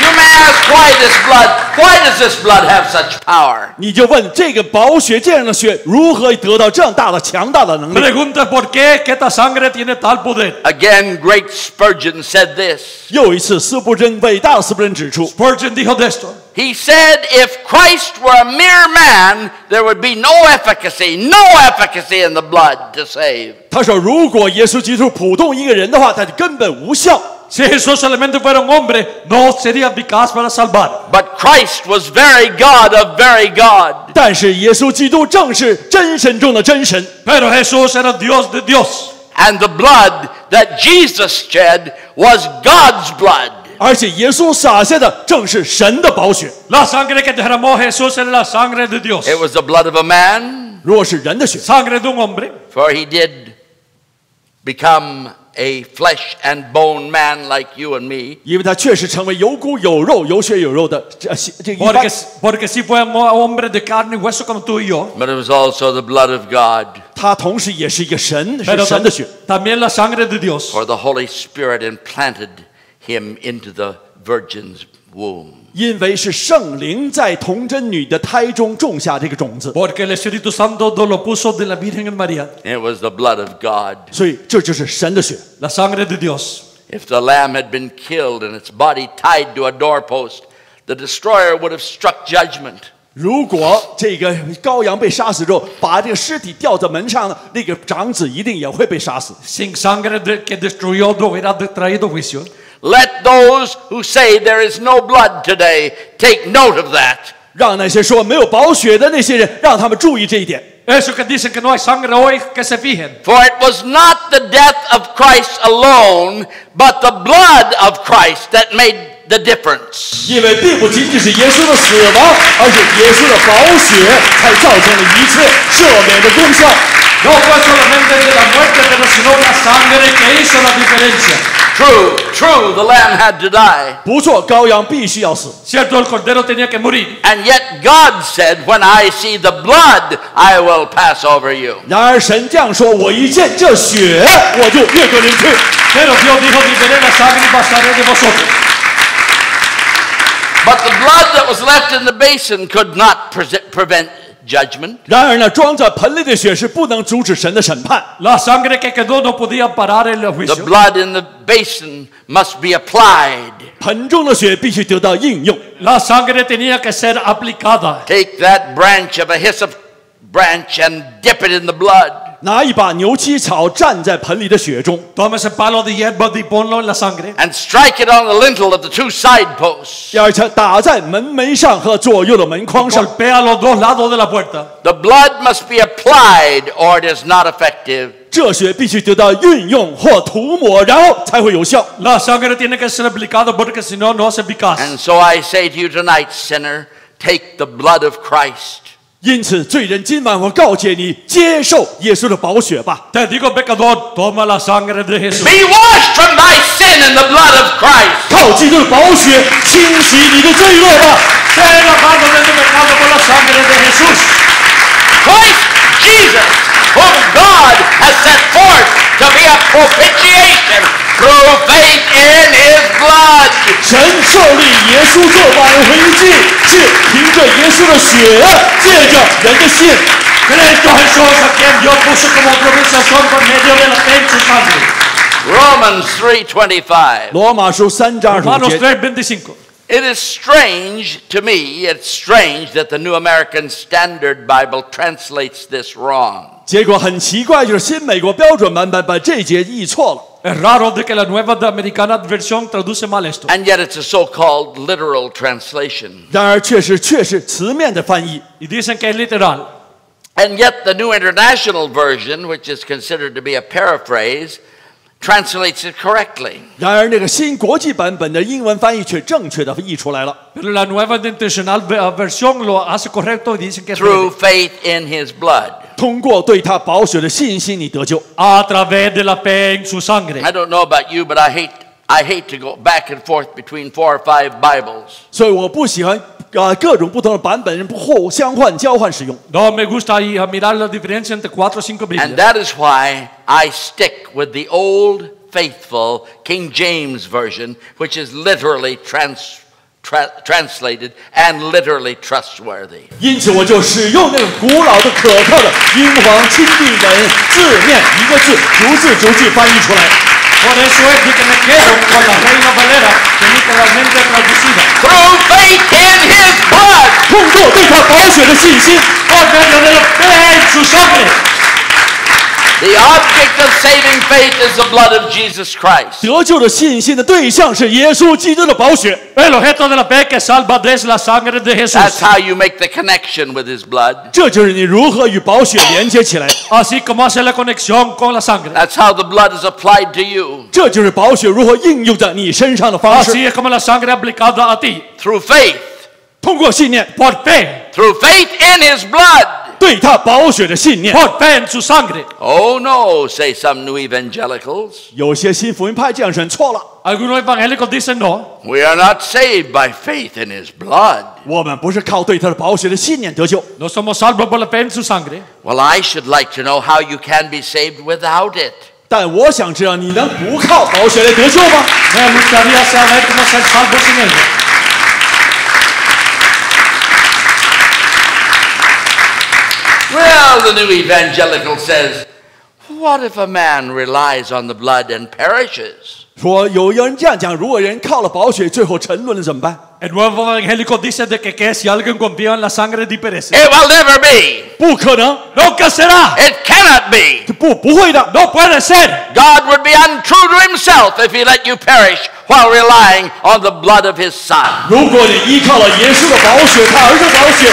You may ask why this blood, why does this blood have such power? 你就问这个宝血这样的血如何得到这样大的强大的能力？ Pregunta por qué que esta sangre tiene tal poder. Again, great Spurgeon said this. 又一次，斯布真伟大的斯布真指出， Spurgeon dijo de esto. He said, if Christ were a mere man, there would be no efficacy, no efficacy in the blood to save. 他说，如果耶稣基督普通一个人的话，他就根本无效。 Si Jesús solamente fuera un hombre, no sería eficaz para salvar. But Christ was very God of very God. 但是耶稣基督正是真神中的真神， Pero Jesús era Dios de Dios. And the blood that Jesus shed was God's blood. 而且耶稣洒下的正是神的宝血。 La sangre que derramó Jesús era la sangre de Dios. It was the blood of a man, 如果是人的血， Sangre de un hombre. for he did become a flesh and bone man like you and me. 因为他确实成为有骨有肉、有血有肉的这这个一般 Porque, porque si fue un hombre de carne y hueso como tú y yo, But it was also the blood of God, 他同时也是一个神，是 pero 神的血。 también la sangre de Dios. for the Holy Spirit implanted him into the virgin's womb. 因为是圣灵在童贞女的胎中种下这个种子， Porque el Espíritu Santo lo puso de la Virgen en María. It was the blood of God. 所以这就是神的血。 La sangre de Dios. If the lamb had been killed and its body tied to a doorpost, the destroyer would have struck judgment. 如果这个羔羊被杀死之后，把这个尸体吊在门上呢，那个长子一定也会被杀死。 Sin sangre de- que destruyó no hubiera de- traído juicio. Let those who say there is no blood today take note of that. 让那些说没有宝血的那些人，让他们注意这一点。 Eso que dicen que no hay sangre hoy, que se fijen. For it was not the death of Christ alone, but the blood of Christ that made the difference. 因为并不仅仅是耶稣的死亡，而是耶稣的宝血才造成了一切赦免的功效。 No fue solamente de la muerte, pero sino la sangre que hizo la diferencia. True, true, the lamb had to die. 不错，羔羊必须要死。 Cierto, el cordero tenía que morir. And yet God said, When I see the blood, I will pass over you. 然而神这样说：“我一见这血，我就越过你们去。 Pero Dios dijo, liberé la sangre y pasaré de vosotros. But the blood that was left in the basin could not pre- prevent judgment. ”然而呢，装在盆里的血是不能阻止神的审判。 La sangre que quedó no podía parar el The juicio. blood in the basin must be applied. 盆中的血必须得到应用。 La sangre tenía que ser aplicada. Take that branch of a hyssop branch and dip it in the blood. 拿一把牛膝草蘸在盆里的血中， Toma ese palo de hierba y ponlo en la sangre. and strike it on the lintel of the two side posts. 第二层打在门楣上和左右的门框上。 Golpea los dos lados de la puerta. The blood must be applied or it is not effective. 这血必须得到运用或涂抹，然后才会有效。 La sangre tiene que ser aplicada porque si no, no es eficaz. And so I say to you tonight, sinner, take the blood of Christ. 因此，罪人今晚我告诫你，接受耶稣的宝血吧。 Te digo, pecador, toma la sangre de Jesús. Be washed from thy sin in the blood of Christ. 靠基督的宝血清洗你的罪恶吧。 Sé lavado de tu pecado por la sangre de Jesús. Christ Jesus, whom God has set forth to be a propitiation through faith in his blood. 神设立耶稣做挽回祭，是凭着耶稣的血，借着人的信。Cristo Jesús a quien Dios puso como propiciación por medio de la fe en su sangre. Romans 3:25. 罗马书三章二十五 Romanos 节，3:25. It is strange to me, it's strange that the New American Standard Bible translates this wrong. 结果很奇怪，就是新美国标准版本把这节译错了。 Es raro de que la nueva de americana versión traduce mal esto. And yet it's a so-called literal translation. 然而，却是却是词面的翻译。 Y dicen que es literal. And yet the New International Version, which is considered to be a paraphrase, translates it correctly. 然而，那个新国际版本的英文翻译却正确的译出来了。 Pero la nueva intencional ve- uh, versión lo hace correcto y dicen que es Through breve. faith in his blood. 通过对他保血的信心，你得救。 a través de la fe en su sangre. I don't know about you, but I hate I hate to go back and forth between four or five Bibles. 所以我不喜欢啊各种不同的版本互相换交换使用。 No me gusta ahí a mirar la diferencia entre cuatro o cinco And Biblias. that is why I stick with the old faithful King James Version, which is literally trans, tra- translated and literally trustworthy. 因此，我就使用那个古老的、可靠的英皇钦定本，字面一个字，逐字逐句翻译出来。 Por eso es que me quedo con la Reina Valera, que literalmente traducida. Through faith in His blood. Por medio de la fe en su sangre. The object of saving faith is the blood of Jesus Christ. 得救的信心的对象是耶稣基督的宝血。 El objeto de la fe que salva es la sangre de That's Jesús. how you make the connection with his blood. 这就是你如何与宝血连接起来， Así como hace la conexión con la sangre. That's how the blood is applied to you. 这就是宝血如何应用在你身上的方式。 Así es como la sangre aplicada a ti. Through faith. 通过信念， Por fe. Through faith in his blood. 对他宝血的信念。 Por fe en su sangre. Oh no, say some new evangelicals. 有些新福音派这样审错了， Algunos evangélicos dicen no. We are not saved by faith in his blood. 我们不是靠对他的宝血的信念得救。 No somos salvos por la fe en su sangre. Well, I should like to know how you can be saved without it. 但我想知道，你能不靠宝血来得救吗？ Me gustaría saber cómo ser salvo sin ello. Well, the new evangelical says, what if a man relies on the blood and perishes? 说有有人这样讲，如果人靠了宝血，最后沉沦了怎么办？ El nuevo evangélico dice de que, que si alguien confía en la sangre de perece. It will never be. 不可能， Nunca será. It cannot be. 不不会的。 No puede ser. God would be untrue to himself if he let you perish while relying on the blood of his son. 如果你依靠了耶稣的宝血，他儿子的宝血，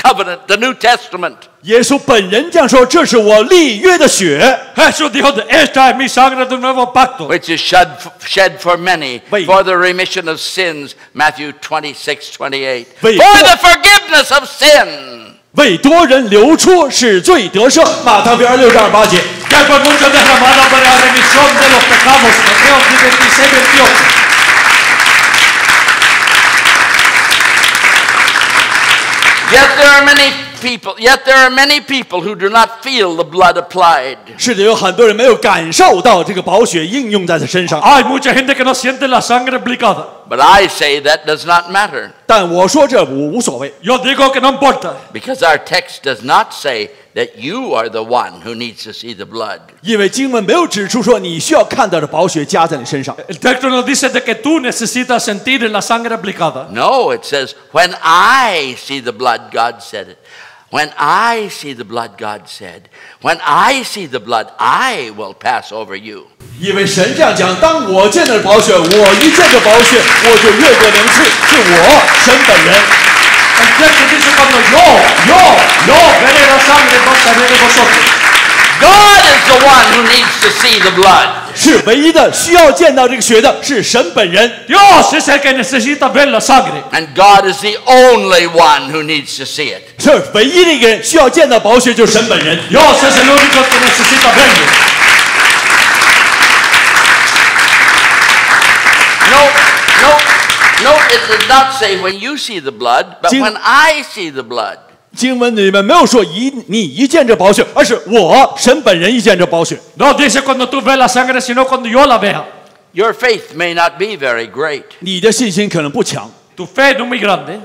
covenant, the New Testament. 耶稣本人这样说：“这是我立约的血， Jesús dijo, de esta es mi sangre del nuevo pacto. which is shed, shed for many Wait. for the remission of sins. Matthew 26, 28. Wait. For the forgiveness of sin. 为多人流出，使罪得赦。”马太福音二六章二八节。 Que por mucho derramada para la remisión de los pecados. Mateo 26, 28. Yet there are many people, yet there are many people who do not feel the blood applied. 是的，有很多人没有感受到这个宝血应用在他身上， Hay mucha gente que no siente la sangre aplicada. But I say that does not matter 但我说这无无所谓， Yo digo que no importa. because our text does not say that you are the one who needs to see the blood. 因为经文没有指出说你需要看到的宝血加在你身上。 El texto nos dice de que tú necesitas sentir la sangre aplicada. No, it says, when I see the blood, God said it. When I see the blood, God said, when I see the blood, I will pass over you. 因为神这样讲：当我见到宝血，我一见到宝血，我就越过两次，是我神本人。 El texto dice cuando yo, yo, yo veré la sangre, pasaré de vosotros. God is the one who needs to see the blood. 是唯一的需要见到这个血的是神本人。Dios es el que necesita ver la sangre. And God is the only one who needs to see it. 是唯一的一个人需要见到宝血就是神本人。Dios es el único que necesita verlo. No, no, no. It does not say when you see the blood, but when I see the blood. 经文里面没有说一你一见这宝血，而是我神本人一见这宝血。 No dice cuando tú ves la sangre, sino cuando yo la vea. Your faith may not be very great. 你的信心可能不强， Tu fe no es muy grande.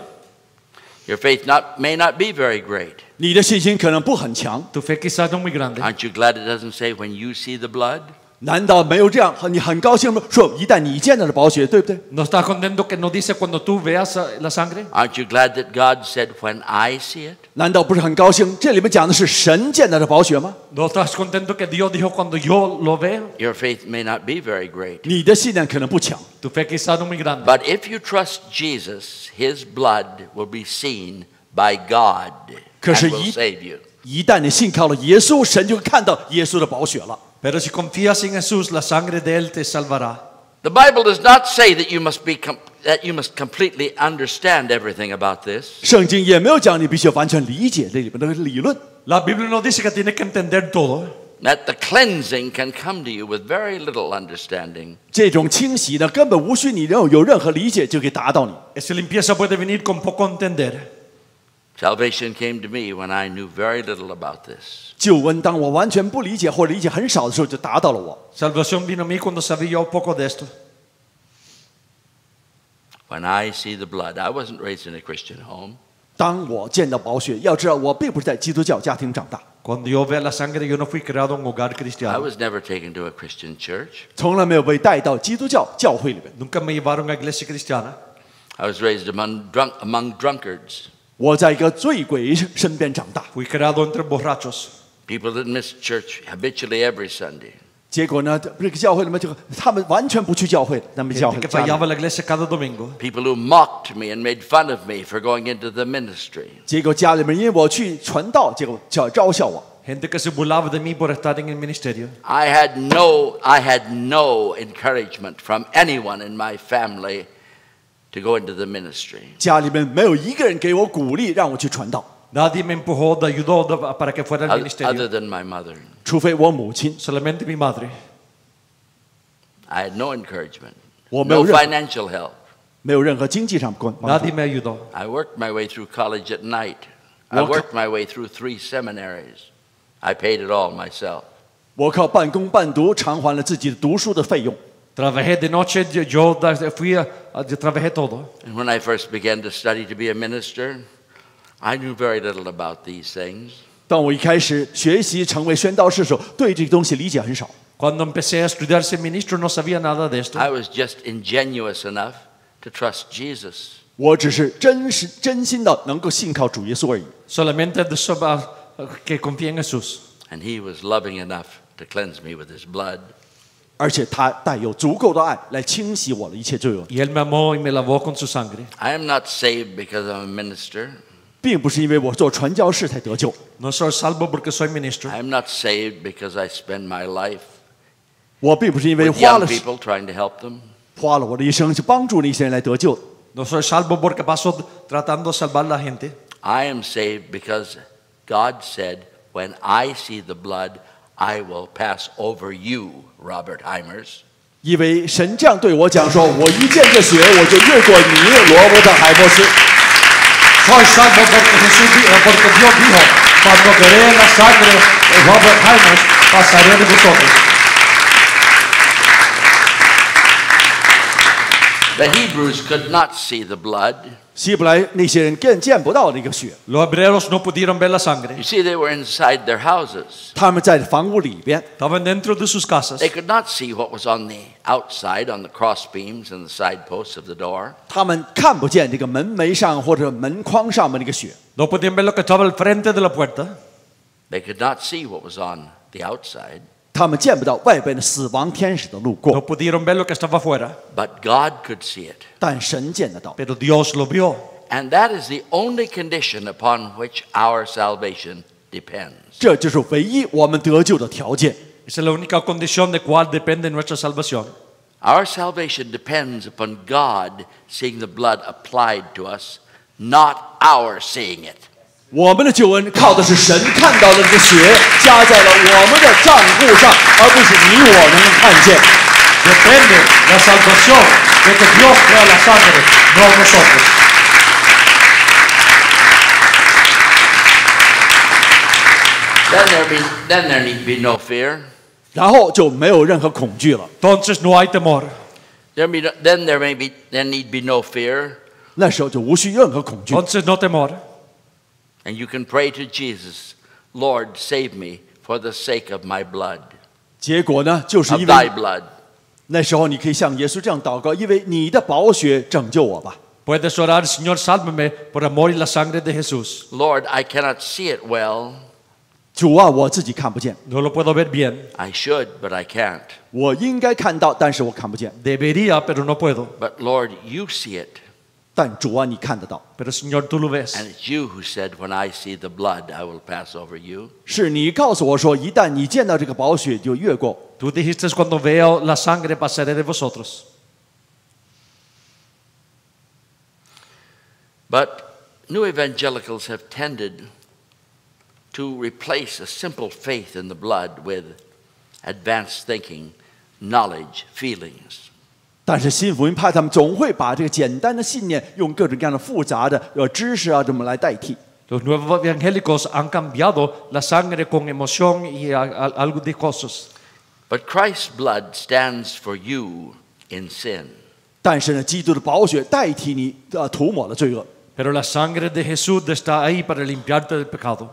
Your faith not, may not be very great. 你的信心可能不很强。 Tu fe quizás no es muy grande. Aren't you glad it doesn't say when you see the blood? 难道没有这样？你很高兴吗？说一旦你见到了宝血，对不对？ ¿No estás contento que no dice cuando tú veas eh, la sangre? Aren't you glad that God said when I see it? 难道不是很高兴？这里面讲的是神见到的宝血吗？ ¿No estás contento que Dios dijo cuando yo lo vea? Your faith may not be very great. 你的信念可能不强， Tu fe quizás no es muy grande. But if you trust Jesus, his blood will be seen by God and 可是 will 一- save you. 一旦你信靠了耶稣，神就会看到耶稣的宝血了。 Pero si confías en Jesús, la sangre de Él te salvará. The Bible does not say that you must be com- that you must completely understand everything about this. 圣经也没有讲你必须完全理解这里面的理论。 La Biblia no dice que tienes que entender todo. That the cleansing can come to you with very little understanding. 这种清洗呢，根本无需你有有任何理解就可以达到你。 Esa limpieza puede venir con poco entender. Salvation came to me when I knew very little about this. 救恩，当我完全不理解或理解很少的时候，就达到了我。 Salvación vino a mí cuando sabía yo poco de esto. When I see the blood, I wasn't raised in a Christian home. 当我见到宝血，要知道我并不是在基督教家庭长大， Cuando yo vea la sangre, yo no fui creado en un hogar I cristiano. was never taken to a Christian church. 从来没有被带到基督教教会里面。 Nunca me llevaron a iglesia cristiana. I was raised among, drunk, among drunkards, 我在一个醉鬼身边长大， Fui creado entre borrachos. people that missed church habitually every Sunday. 结果呢，这个教会里面就他们完全不去教会，他们教 Gente 会 que 家里 fallaba a la iglesia cada domingo. People who mocked me and made fun of me for going into the ministry. 结果家里面因为我去传道，结果叫嘲笑我。 Gente que se burlaba de mí por estar en el ministerio. I had no, I had no encouragement from anyone in my family to go into the ministry. 家里面没有一个人给我鼓励让我去传道， Nadie me empujó, de ayudó de- para que fuera al Other, other ministerio. than my mother. 除非我母亲。 Solamente mi madre. I had no encouragement, 我没有 no 任何 financial help. 没有任何经济上关帮助 Nadie me ayudó. I worked my way through college at night. I Welcome. worked my way through three seminaries. I paid it all myself. 我靠半工半读偿还了自己读书的费用。 Trabajé de noche, yo- yo da- fui a, a- yo trabajé todo. And when I first began to study to be a minister, I knew very little about these things. 当我一开始学习成为宣道士的时候，对这个东西理解很少。 Cuando empecé a estudiar ser ministro no sabía nada de esto. I was just ingenuous enough to trust Jesus. 我只是真实真心的能够信靠主耶稣而已。 Solamente de eso, ah, que confié en Jesús. And he was loving enough to cleanse me with his blood. 而且他带有足够的爱来清洗我的一切罪恶， Y Él me amó y me lavó con su sangre. I am not saved because I'm a minister. 并不是因为我做传教士才得救， No soy salvo porque soy ministro. I am not saved because I spend my life 我并不是因为 with 花 young 了 people trying to help them. 花了我的一生去帮助那些人来得救。 No soy salvo porque paso tratando de salvar a la gente. I am saved because God said, When I see the blood, I will pass over you, Robert Hymers. Hymers。因为神这样对我讲说：“我一见这血，我就越过你，罗伯特海博士。” The Hebrews could not see the blood. ”希伯来那些人更见不到那个血， Los hebreos no pudieron ver la You sangre. see, they were inside their houses. 他们在房屋里边， Estaban dentro de sus casas. They could not see what was on the outside, on the cross beams and the side posts of the door. 他们看不见这个门楣上或者门框上面那个血， No podían ver lo que estaba al frente de la puerta. They could not see what was on the outside. 他们见不到外边的死亡天使的路 No 过， pudieron ver lo que estaba afuera. But God could see it. 但神见得到。 Pero Dios lo vio. And that is the only condition upon which our salvation depends. 这就是唯一我们得救的条件。 Esa es la única condición de cual depende nuestra salvación. Our salvation depends upon God seeing the blood applied to us, not our seeing it. 我们的救恩靠的是神看到了这个血加在了我们的账户上，而不是你我能够看见。Depende la salvación de que Dios crea la sangre, no nosotros. Then there, be, then there need be no fear. 然后就没有任何恐惧了。Entonces no hay temor. There be no, then there may be there need be no fear, 那时候就无需任何恐惧，Entonces no temor. and you can pray to Jesus, Lord, save me for the sake of my blood, 结果呢，就是因 of Thy 为 blood. 那时候你可以向耶稣这样祷告，因为你的宝血拯救我吧。 Puedes orar, Señor, sálvame por amor y la sangre de Jesús. Lord, I cannot see it well. 主啊，我自己看不见， No lo puedo ver bien. I should, but I can't. 我应该看到，但是我看不见。 Debería, pero no puedo. But Lord, you see it. 但主啊，你看得到， Pero Señor, tú lo ves. And it's you who said, When I see the blood, I will pass over you. 是你告诉我说，一旦你见到这个宝血，就越过。 Tú dijiste cuando veo la sangre pasaré de vosotros. But new evangelicals have tended to replace a simple faith in the blood with advanced thinking, knowledge, feelings. 但是新福音派他们总会把这个简单的信念用各种各样的复杂的呃知识啊这么来代替。 Los nuevos evangélicos han cambiado la sangre con emoción y a- a- algo de cosas. But Christ's blood stands for you in sin. 但是呢，基督的宝血代替你呃涂抹了罪恶。 Pero la sangre de Jesús está ahí para limpiarte del pecado.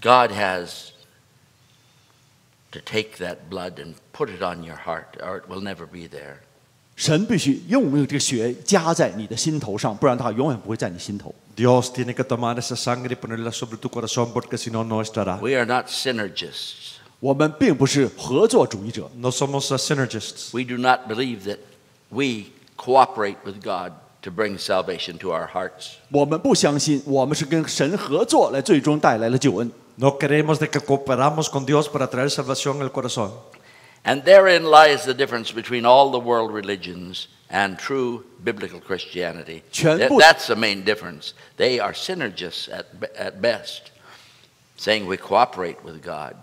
God has to take that blood and put it on your heart, or it will never be there. 神必须用这个血加在你的心头上，不然它永远不会在你心头。 Dios tiene que tomar esa sangre y ponerla sobre tu corazón porque si no, no estará. We are not synergists. 我们并不是合作主义者， No somos uh, synergists. We do not believe that we cooperate with God to bring salvation to our hearts. 我们不相信我们是跟神合作来最终带来了救恩。 No creemos de que cooperamos con Dios para traer salvación al corazón. And therein lies the difference between all the world religions and true biblical Christianity. 全 That- 部- that's the main difference. They are synergists at, be- at best, saying we cooperate with God.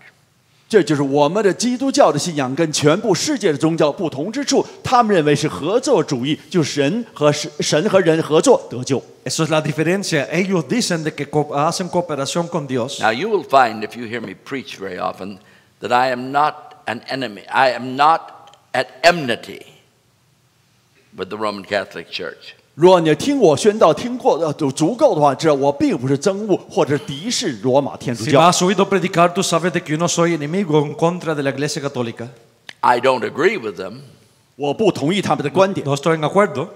这就是我们的基督教的信仰跟全部世界的宗教不同之处。他们认为是合作主义，就是神和神神和人合作得救。 Eso es la diferencia. Ellos dicen de que co- hacen cooperación con Dios. Now, you will find, if you hear me preach very often, that I am not an enemy. I am not at enmity with the Roman Catholic Church. 如果你听我宣道听过的就足够的话，知道我并不是憎恶或者敌视罗马天主 Si me 教。 has oído predicar, tú sabes de que yo no soy enemigo en contra de la Iglesia Católica. I don't agree with them, 我不同意他们的观点， No estoy en acuerdo,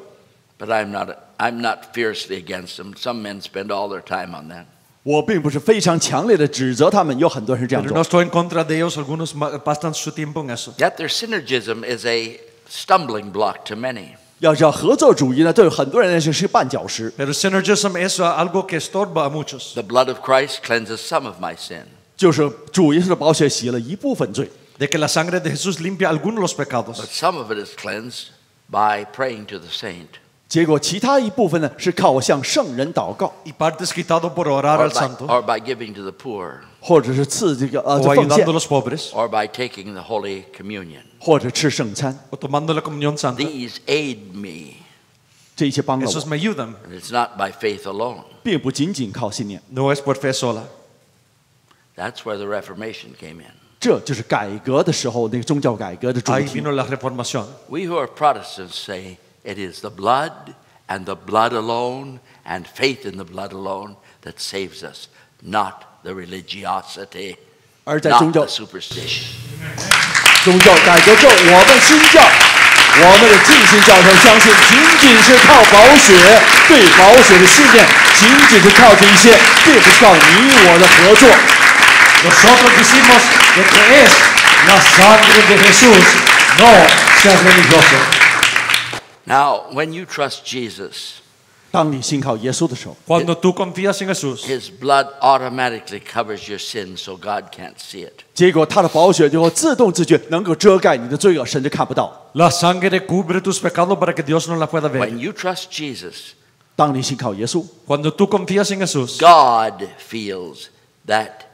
but I'm not, I'm not fiercely against them. Some men spend all their time on that. 我并不是非常强烈的指责他们，有很多人是这样 pero no 做。 estoy en contra de ellos. Algunos ma- pasan su tiempo en eso. Yet their synergism is a stumbling block to many. 要知道合作主义呢，对很多人来说是绊脚石。 Pero synergism es uh, algo que estorba a muchos. The blood of Christ cleanses some of my sin. 就是主耶稣的宝血洗了一部分罪， De que la sangre de Jesús limpia algunos de los But pecados. some of it is cleansed by praying to the saint 结果其他一部分呢是靠我向圣人祷告， Y parte es quitado por orar or al by, santo. or by giving to the poor 或者是赐这个呃 O 这奉献 ayudando a，los pobres. or by taking the Holy Communion. 或者吃圣餐， O tomando la comunión santa. These aid me, 这一切帮了 Esos 我， me ayudan. and it's not by faith alone. 并不仅仅靠信念。 No es por fe sola. That's where the Reformation came in. 这就是改革的时候那个宗教改革的主 Ahí 题。 vino la reformación. We who are Protestants say it is the blood and the blood alone and faith in the blood alone that saves us, not the religiosity, 而在宗 not 教 the superstition. 宗教改革之后，我们新教，我们的浸信教徒相信，仅仅是靠宝血，对宝血的信念，仅仅是靠这一些，并不是靠你我的合作。 Nosotros decimos de que es la sangre de Jesús. No seas religioso. Now, when you trust Jesus, 当你信靠耶稣的时候， Cuando tú confías en Jesús, his blood automatically covers your sin so God can't see it. 结果他的宝血就会自动自觉能够遮盖你的罪恶，甚至看不到。 la sangre cubre tus pecados para que Dios no la pueda ver. When you trust Jesus, 当你信靠耶稣， Cuando tú confías en Jesús, God feels that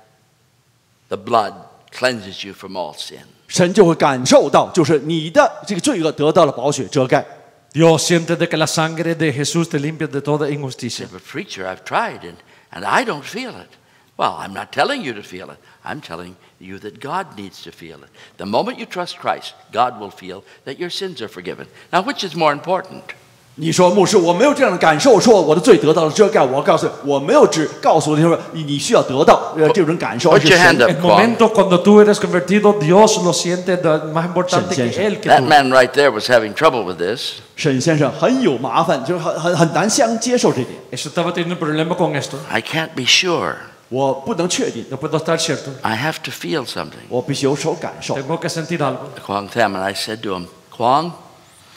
the blood cleanses you from all sin. 神就会感受到，就是你的这个罪恶得到了宝血遮盖。 Dios siente de que la sangre de Jesús te limpia de toda injusticia. But preacher, I've tried and, and I don't feel it. Well, I'm not telling you to feel it. I'm telling you that God needs to feel it. The moment you trust Christ, God will feel that your sins are forgiven. Now, which is more important? 你说牧师，我没有这样的感受，我说我的罪得到了遮盖。我告诉你，我没有只告诉你说你你需要得到呃这种感受，而 Put 是 your hand 神 up, El Kwang. momento cuando tú eres convertido, Dios lo siente de- más importante que. Él That man right there was having trouble with this. 沈先生很有麻烦，就是很很很难相接受这点。Eso estaba teniendo problema con esto. I can't be sure. 我不能确定，No puedo estar cierto. I have to feel something. 我必须有所感受。Tengo que sentir algo. Kwang Tham and I said to him, Kwang,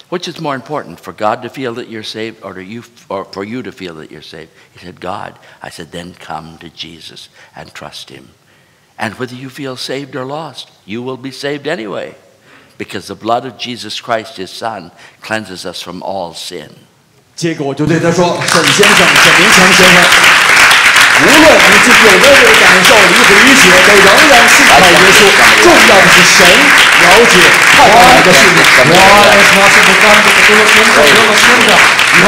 which is more important, for God to feel that you're saved or, to you, or for you to feel that you're saved? He said, God. I said, then come to Jesus and trust him. And whether you feel saved or lost, you will be saved anyway. Because the blood of Jesus Christ, his son, cleanses us from all sin. 结果我就对他说：“沈先生，沈明强先生，无论你自己有没有这个感受，理不理解，都仍然信靠耶稣。重要的是神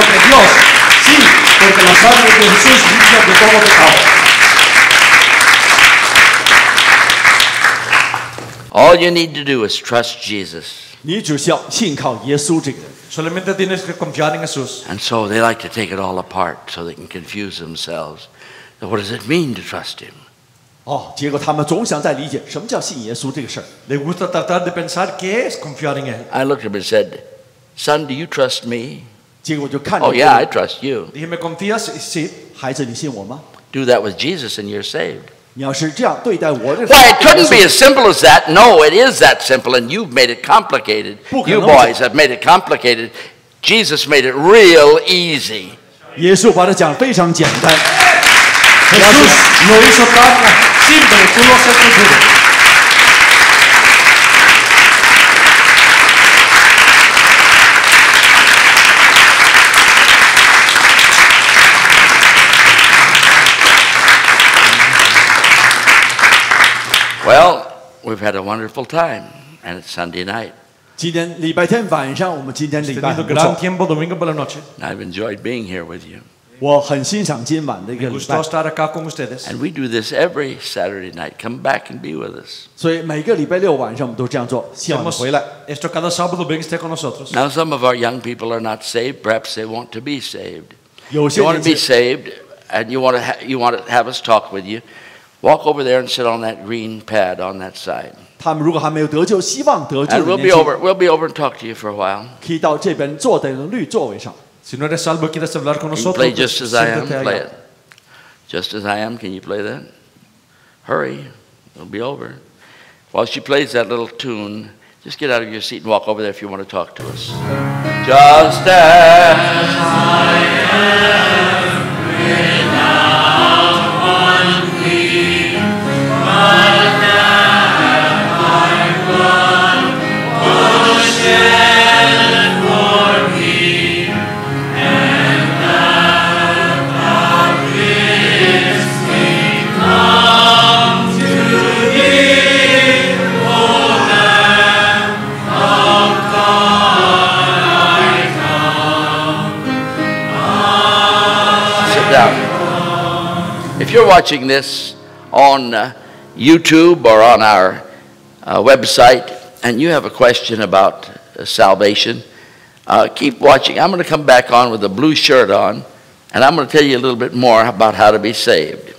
Que Dios. Sí, porque la sangre de Jesús todo pecado. All you need to do is trust Jesus. Jesús. And so they like to take it all apart so they can confuse themselves. What does it mean to trust him? 哦，结果他们总想在理解什么叫信耶稣这个事儿。 Le gusta tratar de pensar qué es confiar en Él. I looked at him and said, Son, do you trust me? 结果就看着 Oh, 这 yeah, I 个 trust you. Dije, ¿me confías? Y Sí. 孩子，你信我吗？ Do that with Jesus and you're saved. 你要是这样对待我这， Why, it couldn't be as simple as that. No, it is that simple, and you've made it complicated. 不可 You 能。 boys have made it complicated. Jesus made it real easy. 耶稣把它讲非常简单。 Jesús lo hizo tan simple, tú lo haces muy duro. Well, we've had a wonderful time, and it's Sunday night. 今天礼拜天晚上，我们今天礼拜 Tenido 很不 gran 错， tiempo domingo por la noche. And I've enjoyed being here with you. 我很欣赏今晚的一个 Me 礼拜 gustó。estar acá con ustedes. And we do this every Saturday night. Come back and be with us. 所以每个礼拜六晚上我们都这样做，希望你 Hacemos 回来。 esto cada sábado, ven esté con nosotros. Now, some of our young people are not saved. Perhaps they want to be saved. 有 If 些 you want 年 to be 轻 saved and you want to, ha- you want to have us talk with you, walk over there and sit on that green pad on that side. 他们如果还没有得救，希望得救 And 的 we'll 年 be 轻 over, we'll be over and talk to you for a while. 可以到这边坐在绿座位上。 Si no eres salvo y quieres hablar con you nosotros, play just as I am? Play it. Just as I am. Can you play that? Hurry. It'll be over. While she plays that little tune, just get out of your seat and walk over there if you want to talk to us. Just as I am. Sit watching this on uh, YouTube or on our uh, website and you have a question about uh, salvation, uh, keep watching. I'm going to come back on with a blue shirt on, and I'm going to tell you a little bit more about how to be saved.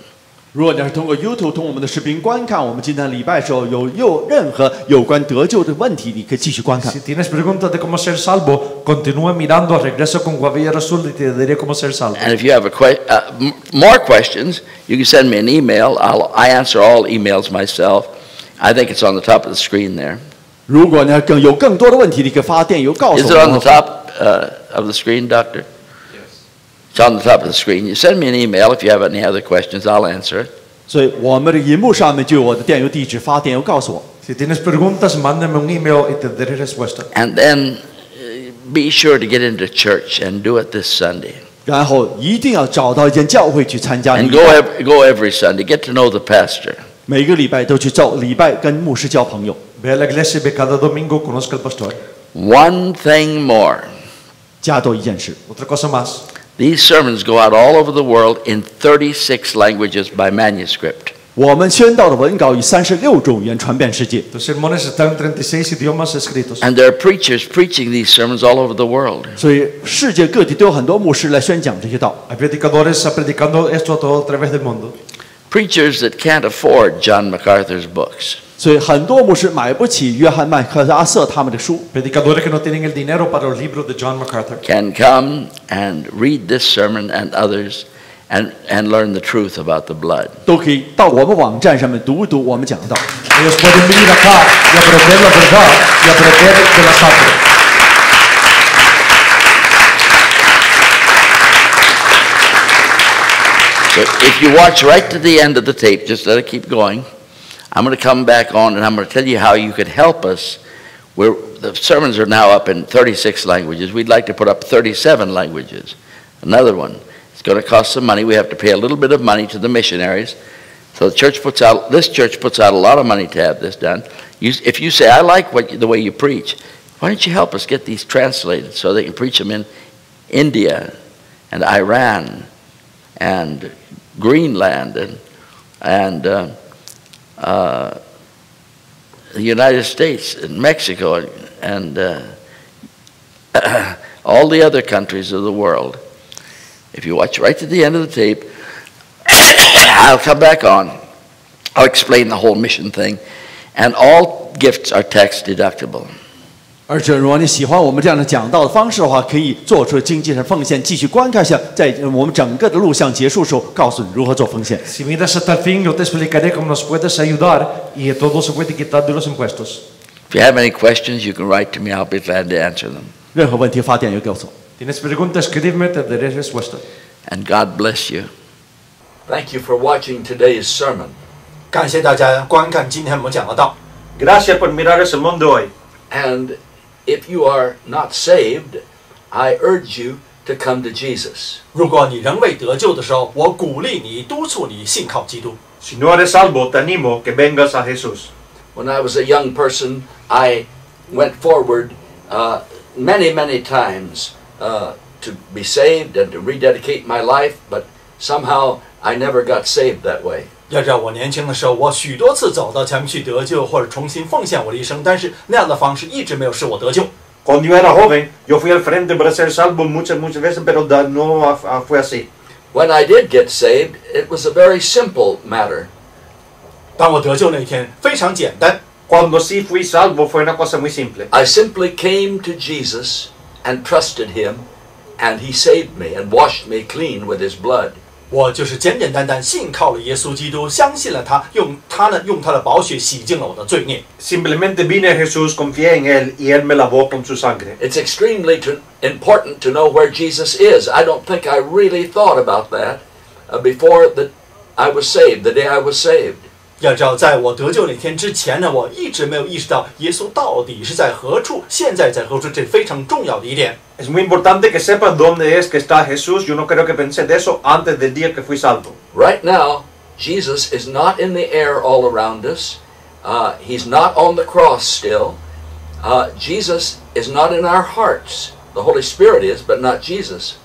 如果你是通过 YouTube 通过我们的视频观看我们今天礼拜的时候，有有任何有关得救的问题，你可以继续观看 Si。tienes preguntas de cómo ser salvo, continúa mirando. Regreso con Guavilla Azul y te diré cómo ser salvo. And if you have a que- uh, m- more questions, you can send me an email. I'll, I answer all emails myself. I think it's on the top of the screen there. 如果呢更有更多的问题，你可以发电邮告 Is 诉 it 我 on the 们。 top uh, of the screen, Doctor? Yes. It's on the top of the screen. You send me an email if you have any other questions. I'll answer it. 所以我们的荧幕上面就有我的电邮地址，发电邮告诉我。 Si tienes preguntas, mándame un email y te daré respuesta. And then uh, be sure to get into church and do it this Sunday. 然后一定要找到一间教会去参加礼 And go, 拜， ev- go every Sunday. Get to know the pastor. 每个礼拜都去照礼拜，跟牧师交朋友。 Ve a la iglesia y ve cada domingo, conozca al pastor. One thing more. 加多一件事， Otra cosa más. These sermons go out all over the world in 36 languages by manuscript. 我们宣道的文稿以三十六种语言传遍世界， Los sermones están en 36 idiomas escritos. And there are preachers preaching these sermons all over the world. 所以世界各地都有很多牧师来宣讲这些道。 Hay predicadores predicando esto a todo a través del mundo. Preachers that can't afford John MacArthur's books. 所以很多牧师买不起约翰麦克阿瑟他们的书， Predicadores que no tienen el dinero para los libros de John MacArthur. can come and read this sermon and others and, and learn the truth about the blood. 都可以到我们网站上面读一读我们讲的道。 Ellos pueden venir acá y aprender la verdad y aprender de la sangre. So if you watch right to the end of the tape, just let it keep going. I'm going to come back on and I'm going to tell you how you could help us. We're, the sermons are now up in 36 languages. We'd like to put up 37 languages. Another one. It's going to cost some money. We have to pay a little bit of money to the missionaries. So the church puts out, this church puts out a lot of money to have this done. You, if you say, I like what, the way you preach, why don't you help us get these translated so they can preach them in India and Iran and Greenland and, and uh, uh, the United States and Mexico and, uh, all the other countries of the world. If you watch right to the end of the tape, I'll come back on. I'll explain the whole mission thing. And all gifts are tax deductible. 而且，如果你喜欢我们这样的讲道的方式的话，可以做出经济上奉献，继续观看下，在我们整个的录像结束时候，告诉你如何做奉献。Si miras hasta el fin, yo te explicaré cómo nos puedes ayudar y todo se puede quitar de los impuestos. If you have any questions, you can write to me. I'll be glad to answer them. 任何问题发电邮给我。Tienes preguntas, escríbeme, te daré respuesta. And God bless you. Thank you for watching today's sermon. 感谢大家观看今天我们讲的道。Gracias por mirar el sermón de hoy. And if you are not saved, I urge you to come to Jesus. 如果你仍未得救的时候，我鼓励你、督促你信靠基督。 Si no eres salvo, te animo que vengas a Jesús. When I was a young person, I went forward uh, many, many times uh, to be saved and to rededicate my life, but somehow I never got saved that way. 要知道，我年轻的时候，我许多次走到前面去得救，或者重新奉献我的一生，但是那样的方式一直没有使我得救。 Cuando yo era joven, yo fui al frente para ser salvo muchas, muchas veces, pero da- no ah, ah, fue así. When I did get saved, it was a very simple matter. 当我得救那一天，非常简单， Cuando sí fui salvo fue una cosa muy simple. I simply came to Jesus and trusted him, and he saved me and washed me clean with his blood. 我就是简简单单信靠了耶稣基督，相信了他，用他呢用他的宝血洗净了我的罪孽。 Simplemente vine a Jesús, confié en Él y Él me lavó con su sangre. It's extremely to, important to know where Jesus is. I don't think I really thought about that uh, before that I was saved, the day I was saved. 要知道，在我得救那天之前呢，我一直没有意识到耶稣到底是在何处，现在在何处，这是非常重要的一点。 Es muy importante que sepas dónde es que está Jesús. Yo no creo que pensé de eso antes del día que fui salvo. Right now, Jesus is not in the air all around us. Uh, he's not on the cross still. Uh, Jesus is not in our hearts. The Holy Spirit is, but not Jesus.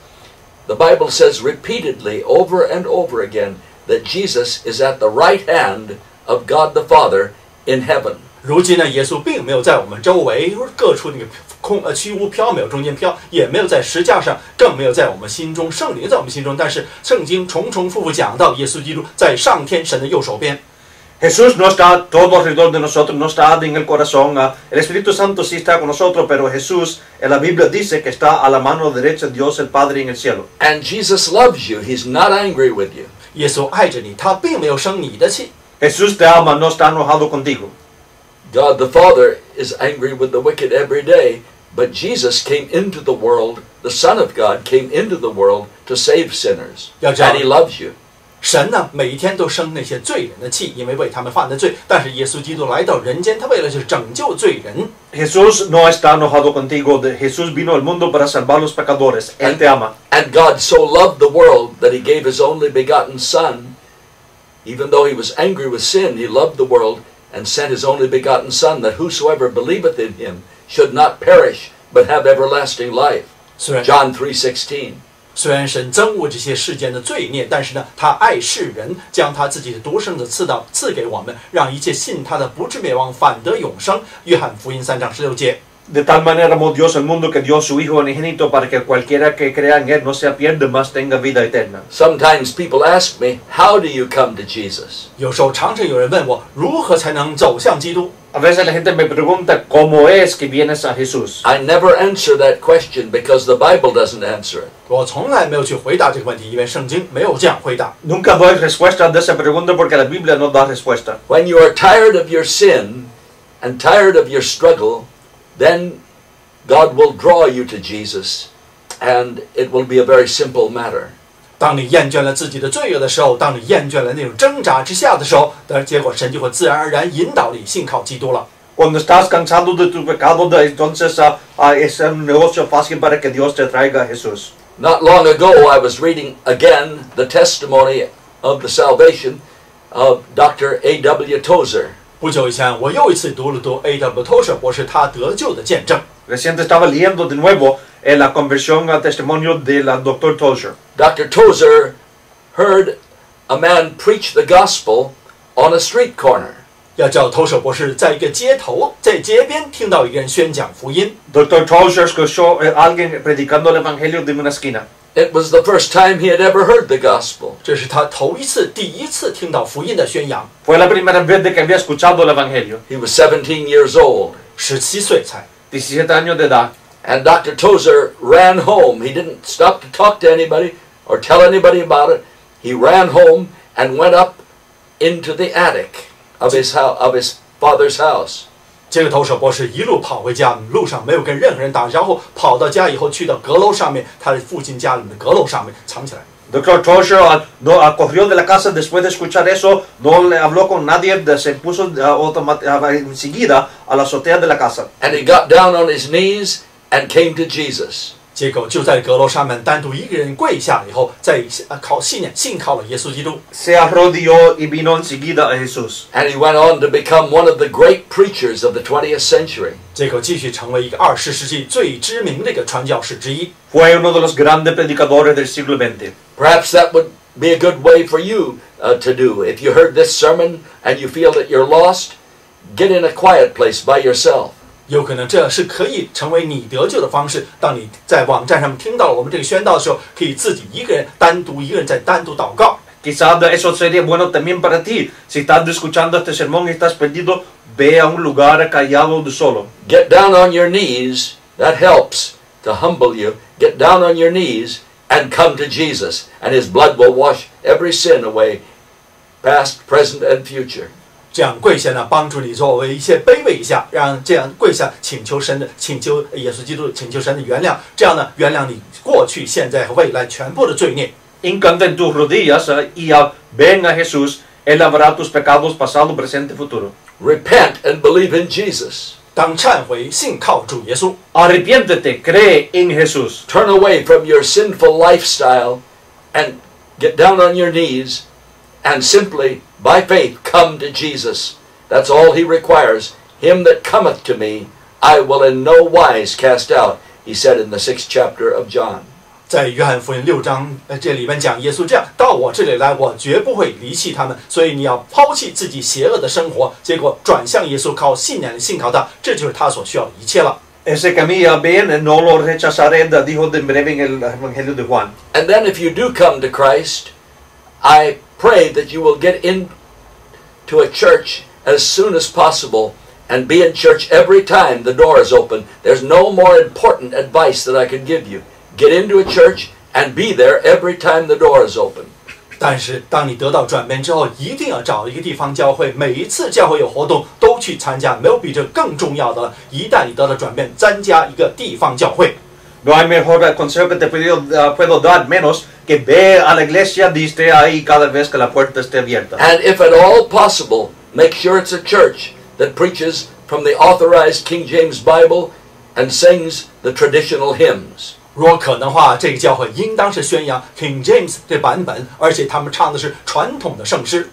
The Bible says repeatedly, over and over again, that Jesus is at the right hand of God the Father in heaven. 如今呢，耶稣并没有在我们周围各处那个空呃虚无缥缈中间飘，也没有在石架上，更没有在我们心中，圣灵在我们心中。但是圣经重重复复讲到，耶稣基督在上天神的右手边。 Jesús no está todo alrededor de nosotros, no está en el corazón. ah, El Espíritu Santo sí está con nosotros, pero Jesús en la Biblia dice que está a la mano derecha de Dios el Padre en el cielo. And Jesus loves you. He's not angry with you. 耶稣爱着你，他并没有生你的气。 Jesús te ama, no está enojado contigo. God the Father is angry with the wicked every day, but Jesus came into the world, the Son of God came into the world to save sinners. Yeah, John. And He loves you. 神呢，每一天都生那些罪人的气，因为为他们犯的罪。但是耶稣基督来到人间，他为了就是拯救罪人。 Jesús no está enojado contigo. de- Jesús vino al mundo para salvar los pecadores. Él te ama. And God so loved the world that He gave His only begotten Son. Even though He was angry with sin, He loved the world and sent His only begotten Son that whosoever believeth in Him should not perish but have everlasting life. 虽然 John 3:16. 虽然神憎恶这些世间的罪孽，但是呢，他爱世人，将他自己的独生子赐到赐给我们，让一切信他的不至灭亡，反得永生。约翰福音三章十六节。 De tal manera amó Dios al mundo que dio a su Hijo unigénito para que cualquiera que crea en Él no se pierda, mas tenga vida eterna. Sometimes people ask me, How do you come to Jesus? 有时候常常有人问我，如何才能走向基督？ A veces la gente me pregunta cómo es que vienes a Jesús. I never answer that question because the Bible doesn't answer it. 我从来没有去回答这个问题，因为圣经没有这样回答。 Nunca doy respuesta de esa pregunta porque la Biblia no da respuesta. When you are tired of your sin and tired of your struggle, then God will draw you to Jesus and it will be a very simple matter. 当你厌倦了自己的罪恶的时候，当你厌倦了那种挣扎之下的时候，但结果神就会自然而然引导你信靠基督了。 Cuando estás cansado de tu pecado, de- entonces ah, ah, es un negocio fácil para que Dios te traiga a Jesús. Not long ago, I was reading again the testimony of the salvation of Dr. A.W. Tozer. 不久以前，我又一次读了读 A.W. Tozer 博士他得救的见证。 Reciente estaba leyendo de nuevo eh, la conversión al testimonio del Dr. Tozer. Dr. Tozer heard a man preach the gospel on a street corner. 要叫投手博士在一个街头，在街边听到一个人宣讲福音， Dr. Tozer escuchó a alguien predicando el evangelio de una esquina. It was the first time he had ever heard the gospel. 这是他头一次、第一次听到福音的宣扬， Fue la primera vez de que había escuchado el evangelio. He was 17 years old. 十七岁才。 17 años de edad. And Dr. Tozer ran home. He didn't stop to talk to anybody or tell anybody about it. He ran home and went up into the attic of his, hou- of his father's house. 这个投手博士一路跑回家，路上没有跟任何人打招呼，跑到家以后去到阁楼上面，他的父亲家里面的阁楼上面藏起来。 Dr. Tozer ah, no, ah, corrió de la casa después de escuchar eso, no le habló con nadie, de- se puso ah, automat- ah, enseguida a la azotea de la casa. And he got down on his knees and came to Jesus. 结果就在阁楼上面单独一个人跪下了以后，再啊靠信念信靠了耶稣基督， Se arrodilló y vino enseguida a Jesús. And he went on to become one of the great preachers of the 20th century. 结果继续成为一个二十世纪最知名的一个传教士之一。 Fue uno de los grandes predicadores del siglo XX. Perhaps that would be a good way for you uh, to do. If you heard this sermon and you feel that you're lost, get in a quiet place by yourself. 有可能这是可以成为你得救的方式。当你在网站上面听到了我们这个宣道的时候，可以自己一个人单独一个人在单独祷告。 Quizás de eso sería bueno también para ti. Si estás escuchando este sermón y estás perdido, ve a un lugar callado de solo. Get down on your knees. That helps to humble you. Get down on your knees and come to Jesus, and his blood will wash every sin away, past, present, and future. 这样跪下呢，帮助你作为一些卑微一下，让这样跪下请求神的，请求耶稣基督，请求神的原谅，这样呢，原谅你过去、现在和未来全部的罪孽。 Hincante en tus rodillas ah, y ah, ven a Jesús. Él lavará tus pecados pasado, presente y futuro. Repent and believe in Jesus. 当忏悔、信靠主耶稣， Arrepiéntete, cree en Jesús. Turn away from your sinful lifestyle and get down on your knees and simply, by faith, come to Jesus. That's all he requires. Him that cometh to me, I will in no wise cast out, he said in the sixth chapter of John. 在约翰福音六章呃这里面讲耶稣这样到我这里来，我绝不会离弃他们。所以你要抛弃自己邪恶的生活，结果转向耶稣，靠信念的信靠他，这就是他所需要的一切了。 Ese camino ven, no lo rechazaré, dijo de breve en el Evangelio de Juan. And then if you do come to Christ, I pray that you will get into a church as soon as possible and be in church every time the door is open. There's no more important advice that I could give you. Get into a church and be there every time the door is open. 但是当你得到转变之后，一定要找一个地方教会，每一次教会有活动都去参加，没有比这更重要的了。一旦你得到转变，参加一个地方教会。 No hay mejor consejo que te puedo, ah, puedo dar menos que ve a la iglesia y esté ahí cada vez que la puerta esté abierta. And if at all possible, make sure it's a church that preaches from the authorized King James Bible and sings the traditional hymns. 如果可能的话，这个教会应当是宣扬 King James 这版本，而且他们唱的是传统的圣诗。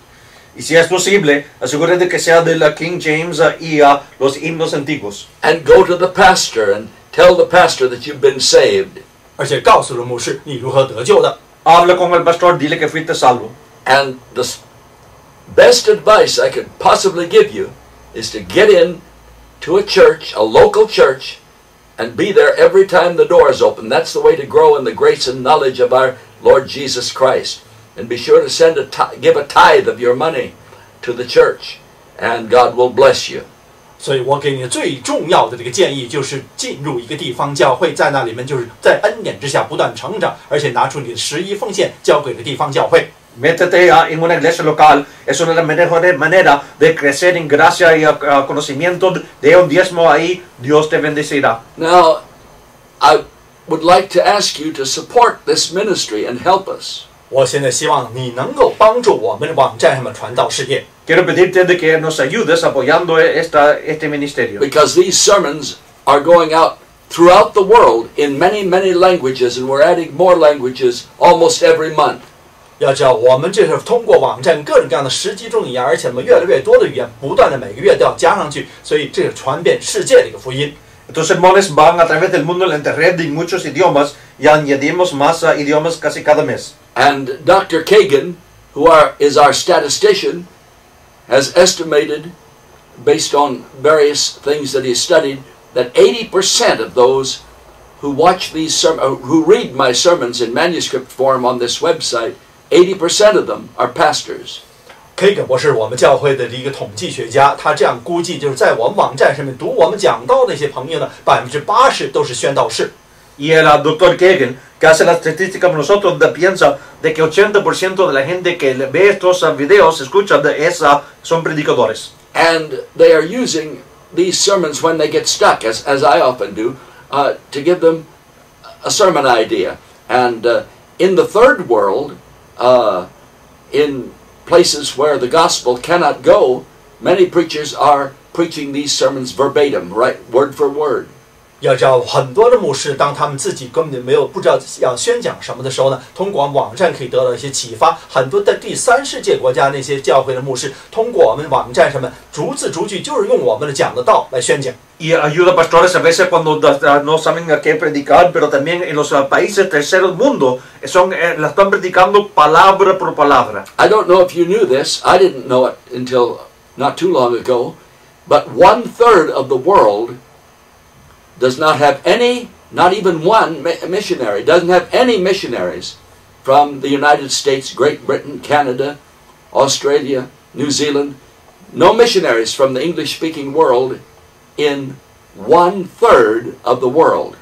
Y si es posible, asegúrate que sea de la King James ah, y ah, los himnos antiguos. and go to the pastor and tell the pastor that you've been saved. 而且告诉了牧师你如何得救的。 Habla con el pastor, dile que fuiste salvo. And the s- best advice I could possibly give you is to get in to a church, a local church, and be there every time the door is open. That's the way to grow in the grace and knowledge of our Lord Jesus Christ. And be sure to send a ti- give a tithe of your money to the church, and God will bless you. 所以我给你最重要的这个建议就是进入一个地方教会，在那里面就是在恩典之下不断成长，而且拿出你的十一奉献交给了地方教会。Métete a- en una iglesia local. Es una de las mejores maneras de crecer en gracia y ah, ah, conocimiento. De un diezmo ahí, Dios te bendecirá. Now, I would like to ask you to support this ministry and help us. 我现在希望你能够帮助我们网站上的传道事业，Quiero pedirte de que nos ayudes apoyando esta, este ministerio. Because these sermons are going out throughout the world in many, many languages, and we're adding more languages almost every month. 要知道，我们这是通过网站各种各样的时机中引而且我们越来越多的语言，不断的每个月都要加上去，所以这是传遍世界的一个福音。Estos sermones van a través del mundo en la en muchos idiomas y añadimos más idiomas casi cada mes. And Dr. Cagan, who are, is our statistician, has estimated, based on various things that he's studied, that 80% of those who watch these serm- uh, who read my sermons in manuscript form on this website, 80% of them are pastors. K 格博士，我们教会的一个统计学家，他这样估计，就是在我们网站上面读我们讲道的那些朋友呢，百分之八十都是宣道士。 Y el doctor Cagan, que hace la estadística con nosotros, de- piensa de que 80% de la gente que ve estos videos, escucha de esa, son predicadores. And they are using these sermons when they get stuck, as, as I often do, uh, to give them a sermon idea. And uh, in the third world, uh, in places where the gospel cannot go, many preachers are preaching these sermons verbatim, right, word for word. 要知道，很多的牧师，当他们自己根本就没有不知道要宣讲什么的时候呢，通过网站可以得到一些启发。很多的第三世界国家那些教会的牧师，通过我们网站上面逐字逐句，就是用我们的讲的道来宣讲。 Y ayuda a pastores a veces cuando da- da- no saben a qué predicar, pero también en los ah, países terceros mundo eh, son, eh, la están predicando palabra por palabra. I don't know if you knew this, I didn't know it until not too long ago, but one third of the world does not have any, not even one missionary, doesn't have any missionaries from the United States, Great Britain, Canada, Australia, New Zealand. No missionaries from the English speaking world in one third of the world.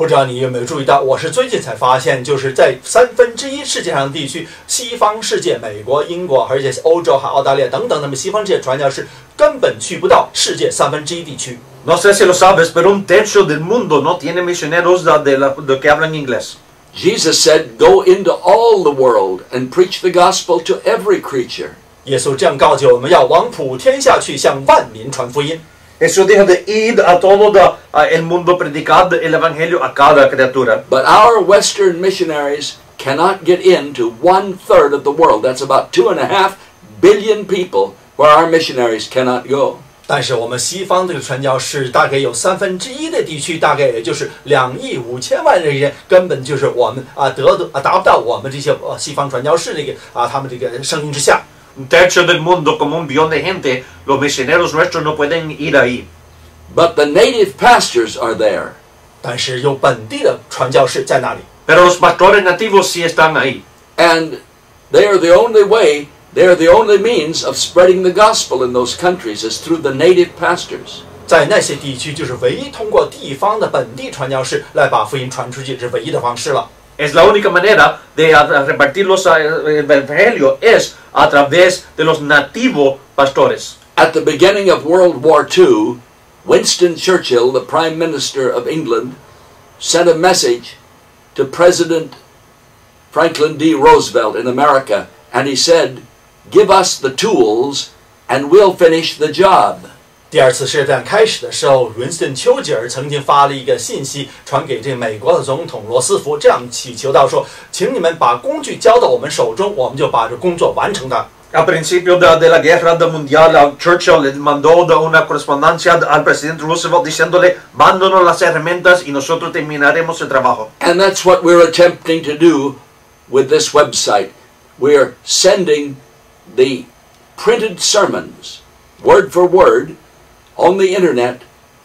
不知道你有没有注意到，我是最近才发现，就是在三分之一世界上的地区，西方世界，美国、英国，而且欧洲还有澳大利亚等等，那么西方世界传教士根本去不到世界三分之一地区。No sé si lo sabes, pero un tercio del mundo no tiene misioneros de, de la- de que hablan inglés. Jesus said, Go into all the world and preach the gospel to every creature. 耶稣这样告诫我们要往普天下去，向万民传福音。De ir a todo the- a el mundo, predicar el evangelio a cada criatura. But our Western missionaries cannot get into one third of the world. That's about two and a half billion people where our missionaries cannot go. 但是我们西方这个传教士大概有三分之一的地区，大概也就是两亿五千万的人，根本就是我们啊得的啊达不到我们这些呃西方传教士这个啊他们这个声音之下。Un tercio del mundo, como un billón de gente, los misioneros nuestros no pueden ir ahí. But the native pastors are there. 但是有本地的传教士在那里， Pero los pastores nativos sí están ahí. And they are the only way, they are the only means of spreading the gospel in those countries is through the native pastors. 在那些地区就是唯一通过地方的本地传教士来把福音传出去，这是唯一的方式了。 Es la única manera de repartir los, ah, el evangelio es a través de los nativos pastores. At the beginning of World War II, Winston Churchill, the Prime Minister of England, sent a message to President Franklin D. Roosevelt in America, and he said, Give us the tools and we'll finish the job. 第二次世界大战开始的时候，云斯顿·丘吉尔曾经发了一个信息传给这个美国的总统罗斯福，这样祈求到说，请你们把工具交到我们手中，我们就把这工作完成它。 Al principio de, de la guerra de mundial, a Churchill le mandó de una correspondencia al presidente Roosevelt diciéndole, mándanos las herramientas y nosotros terminaremos el trabajo. And that's what we're attempting to do with this website. We're sending the printed sermons, word for word, on the internet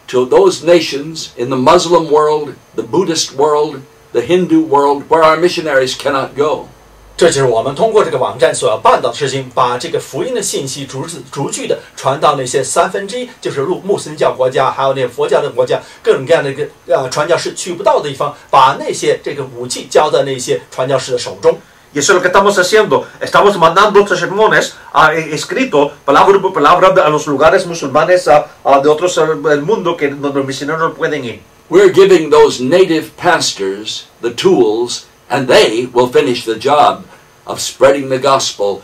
to those nations in the Muslim world, the Buddhist world, the Hindu world, where our missionaries cannot go. 这就是我们通过这个网站所要办到的事情，把这个福音的信息逐字逐句的传到那些三分之一就是穆穆斯林教国家，还有那佛教的国家，各种各样的一个呃传教士去不到的地方，把那些这个武器交到那些传教士的手中。Y eso es lo que estamos haciendo. Estamos mandando estos sermones ah, eh, escrito palabra por palabra a los lugares musulmanes ah, ah, de otros del mundo que donde los misioneros pueden ir. We're giving those native pastors the tools, and they will finish the job of spreading the gospel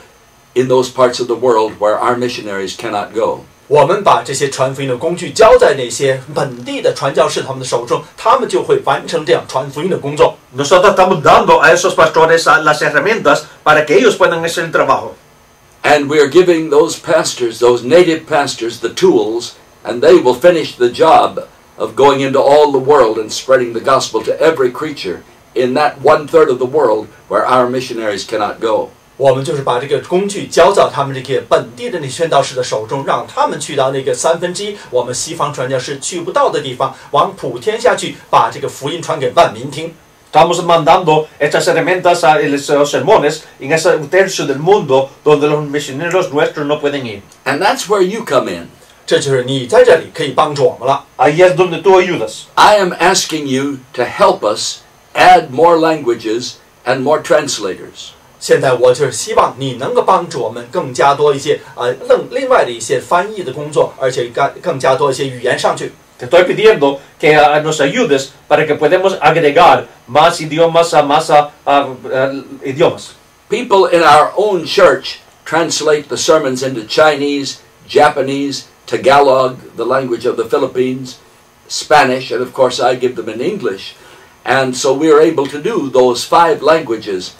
in those parts of the world where our missionaries cannot go. 我们把这些传福音的工具交在那些本地的传教士他们的手中，他们就会完成这样传福音的工作。 Nosotros estamos dando a esos pastores ah, las herramientas para que ellos puedan hacer el trabajo. And we're giving those pastors, those native pastors, the tools, and they will finish the job of going into all the world and spreading the gospel to every creature in that one third of the world where our missionaries cannot go. 我们就是把这个工具交到他们这个本地的那宣道士的手中，让他们去到那个三分之一我们西方传教士去不到的地方，往普天下去，把这个福音传给万民听。 Estamos mandando estas herramientas a los sermones en ese tercio del mundo donde los misioneros nuestros no pueden ir. And that's where you come in. 这就是你在这里可以帮助我们了。 Ahí es donde tú ayudas. I am asking you to help us add more languages and more translators. 现在我就是希望你能够帮助我们更加多一些呃另另外的一些翻译的工作，而且更更加多一些语言上去。 Te estoy pidiendo que ah, nos ayudes para que podamos agregar más idiomas a más ah, ah, ah, idiomas. People in our own church translate the sermons into Chinese, Japanese, Tagalog, the language of the Philippines, Spanish, and of course I give them in English. And so we are able to do those five languages.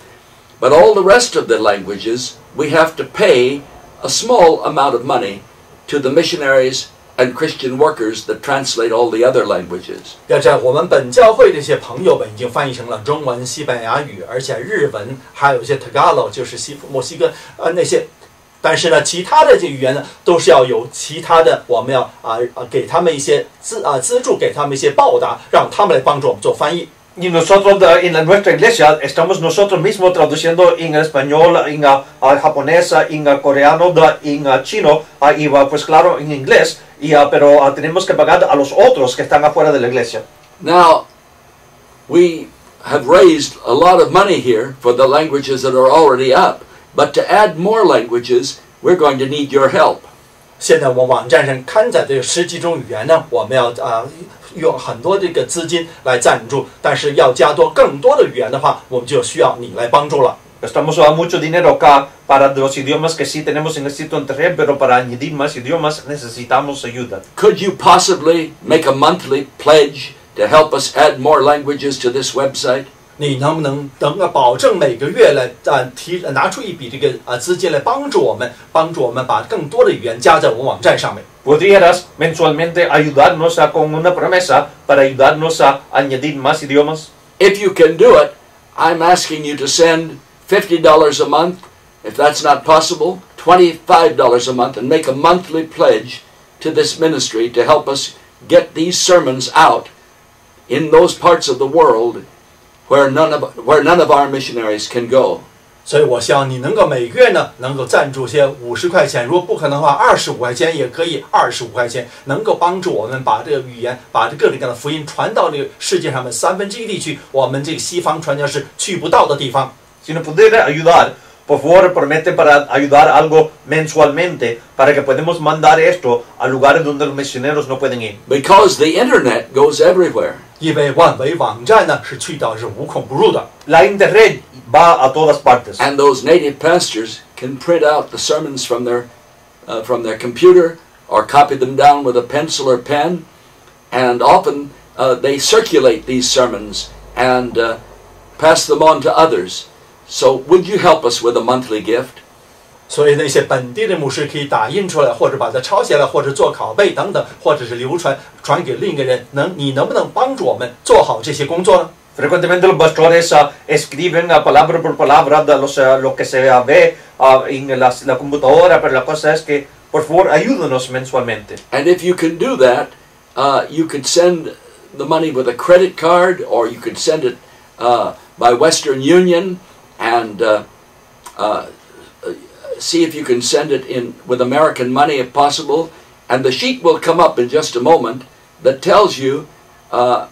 But all the rest of the languages, we have to pay a small amount of money to the missionaries and Christian workers that translate all the other languages. 要这样，我们本教会这些朋友们已经翻译成了中文、西班牙语，而且日文，还有一些 Tagalog，就是西墨西哥呃那些。但是呢，其他的这语言呢，都是要有其他的，我们要啊啊、给他们一些资啊资助，给他们一些报答，让他们来帮助我们做翻译。Y nosotros de- en la- nuestra iglesia estamos nosotros mismos traduciendo en español, en ah, ah, japonés, ah, en ah, coreano, da- en ah, chino ah, y ah, pues claro en inglés. Y, ah, pero ah, tenemos que pagar a los otros que están afuera de la iglesia. Now, we have raised a lot of money here for the languages that are already up, but to add more languages, we're going to need your help. 现在我们网站上刊载的十几种语言呢，我们要啊、 用很多这个资金来赞助，但是要加多更多的语言的话，我们就需要你来帮助了。Estamos ah, mucho dinero acá para los idiomas que sí tenemos en el sitio internet, pero para añadir más idiomas necesitamos ayuda. Could you possibly make a monthly pledge to help us add more languages to this website? 你能不能能够保证每个月来啊提拿出一笔这个啊资金来帮助我们，帮助我们把更多的语言加在我们网站上面？ ¿Podrías mensualmente ayudarnos ah, con una promesa para ayudarnos a añadir más idiomas? If you can do it, I'm asking you to send $50 a month. If that's not possible, $25 a month and make a monthly pledge to this ministry to help us get these sermons out in those parts of the world where none of, where none of our missionaries can go. 所以我希望你能够每个月呢能够赞助些五十块钱，如果不可能的话，二十五块钱也可以，二十五块钱能够帮助我们把这个语言，把这各种各样的福音传到这个世界上的三分之一地区，我们这个西方传教士去不到的地方。Si nos pudiera ayudar, por favor, promete para ayudar algo mensualmente para que podamos mandar esto a lugares donde los misioneros no pueden ir. Because the internet goes everywhere. 因为万维网站呢是去到是无孔不入的， La internet va a todas partes. And those native pastors can print out the sermons from their, uh, from their computer or copy them down with a pencil or pen. And often uh, they circulate these sermons and uh, pass them on to others. So would you help us with a monthly gift? 所以那些本地的牧师可以打印出来，或者把它抄下来，或者做拷贝等等，或者是流传传给另一个人。能你能不能帮助我们做好这些工作呢？ Frecuentemente los pastores ah, escriben ah, palabra por palabra de los, ah, lo que se ah, ve ah, en las- la computadora, pero la cosa es que, por favor, ayúdenos mensualmente. And if you can do that, uh, you could send the money with a credit card, or you could send it uh, by Western Union, and uh, uh, see if you can send it in with American money if possible. And the sheet will come up in just a moment that tells you uh,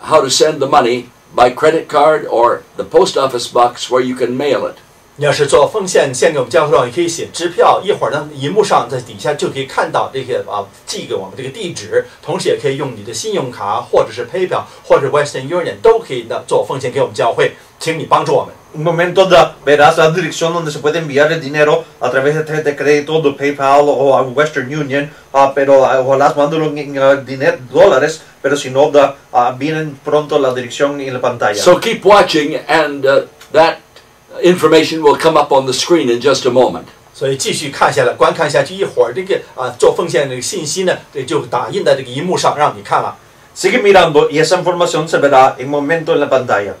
how to send the money by credit card or the post office box where you can mail it. 你要是做奉献献给我们教会的话，你可以写支票，一会儿呢，荧幕上在底下就可以看到这个啊寄给我们这个地址，同时也可以用你的信用卡或者是 PayPal 或者 Western Union 都可以的做奉献给我们教会，请你帮助我们。Un momento da, verás la dirección donde se puede enviar el dinero a través de tarjeta de crédito, de PayPal o a Western Union, ah, pero ah, ojalá mándalo en ah, dinero, dólares, pero si no, da, ah, vienen pronto la dirección en la pantalla. So keep watching, and uh, that information will come up on the screen in just a moment. 所以继续看下来，观看下去，一会儿这个啊做奉献的信息呢，这就打印在这个荧幕上让你看了。Sigue mirando y esa información se verá en momento en la pantalla.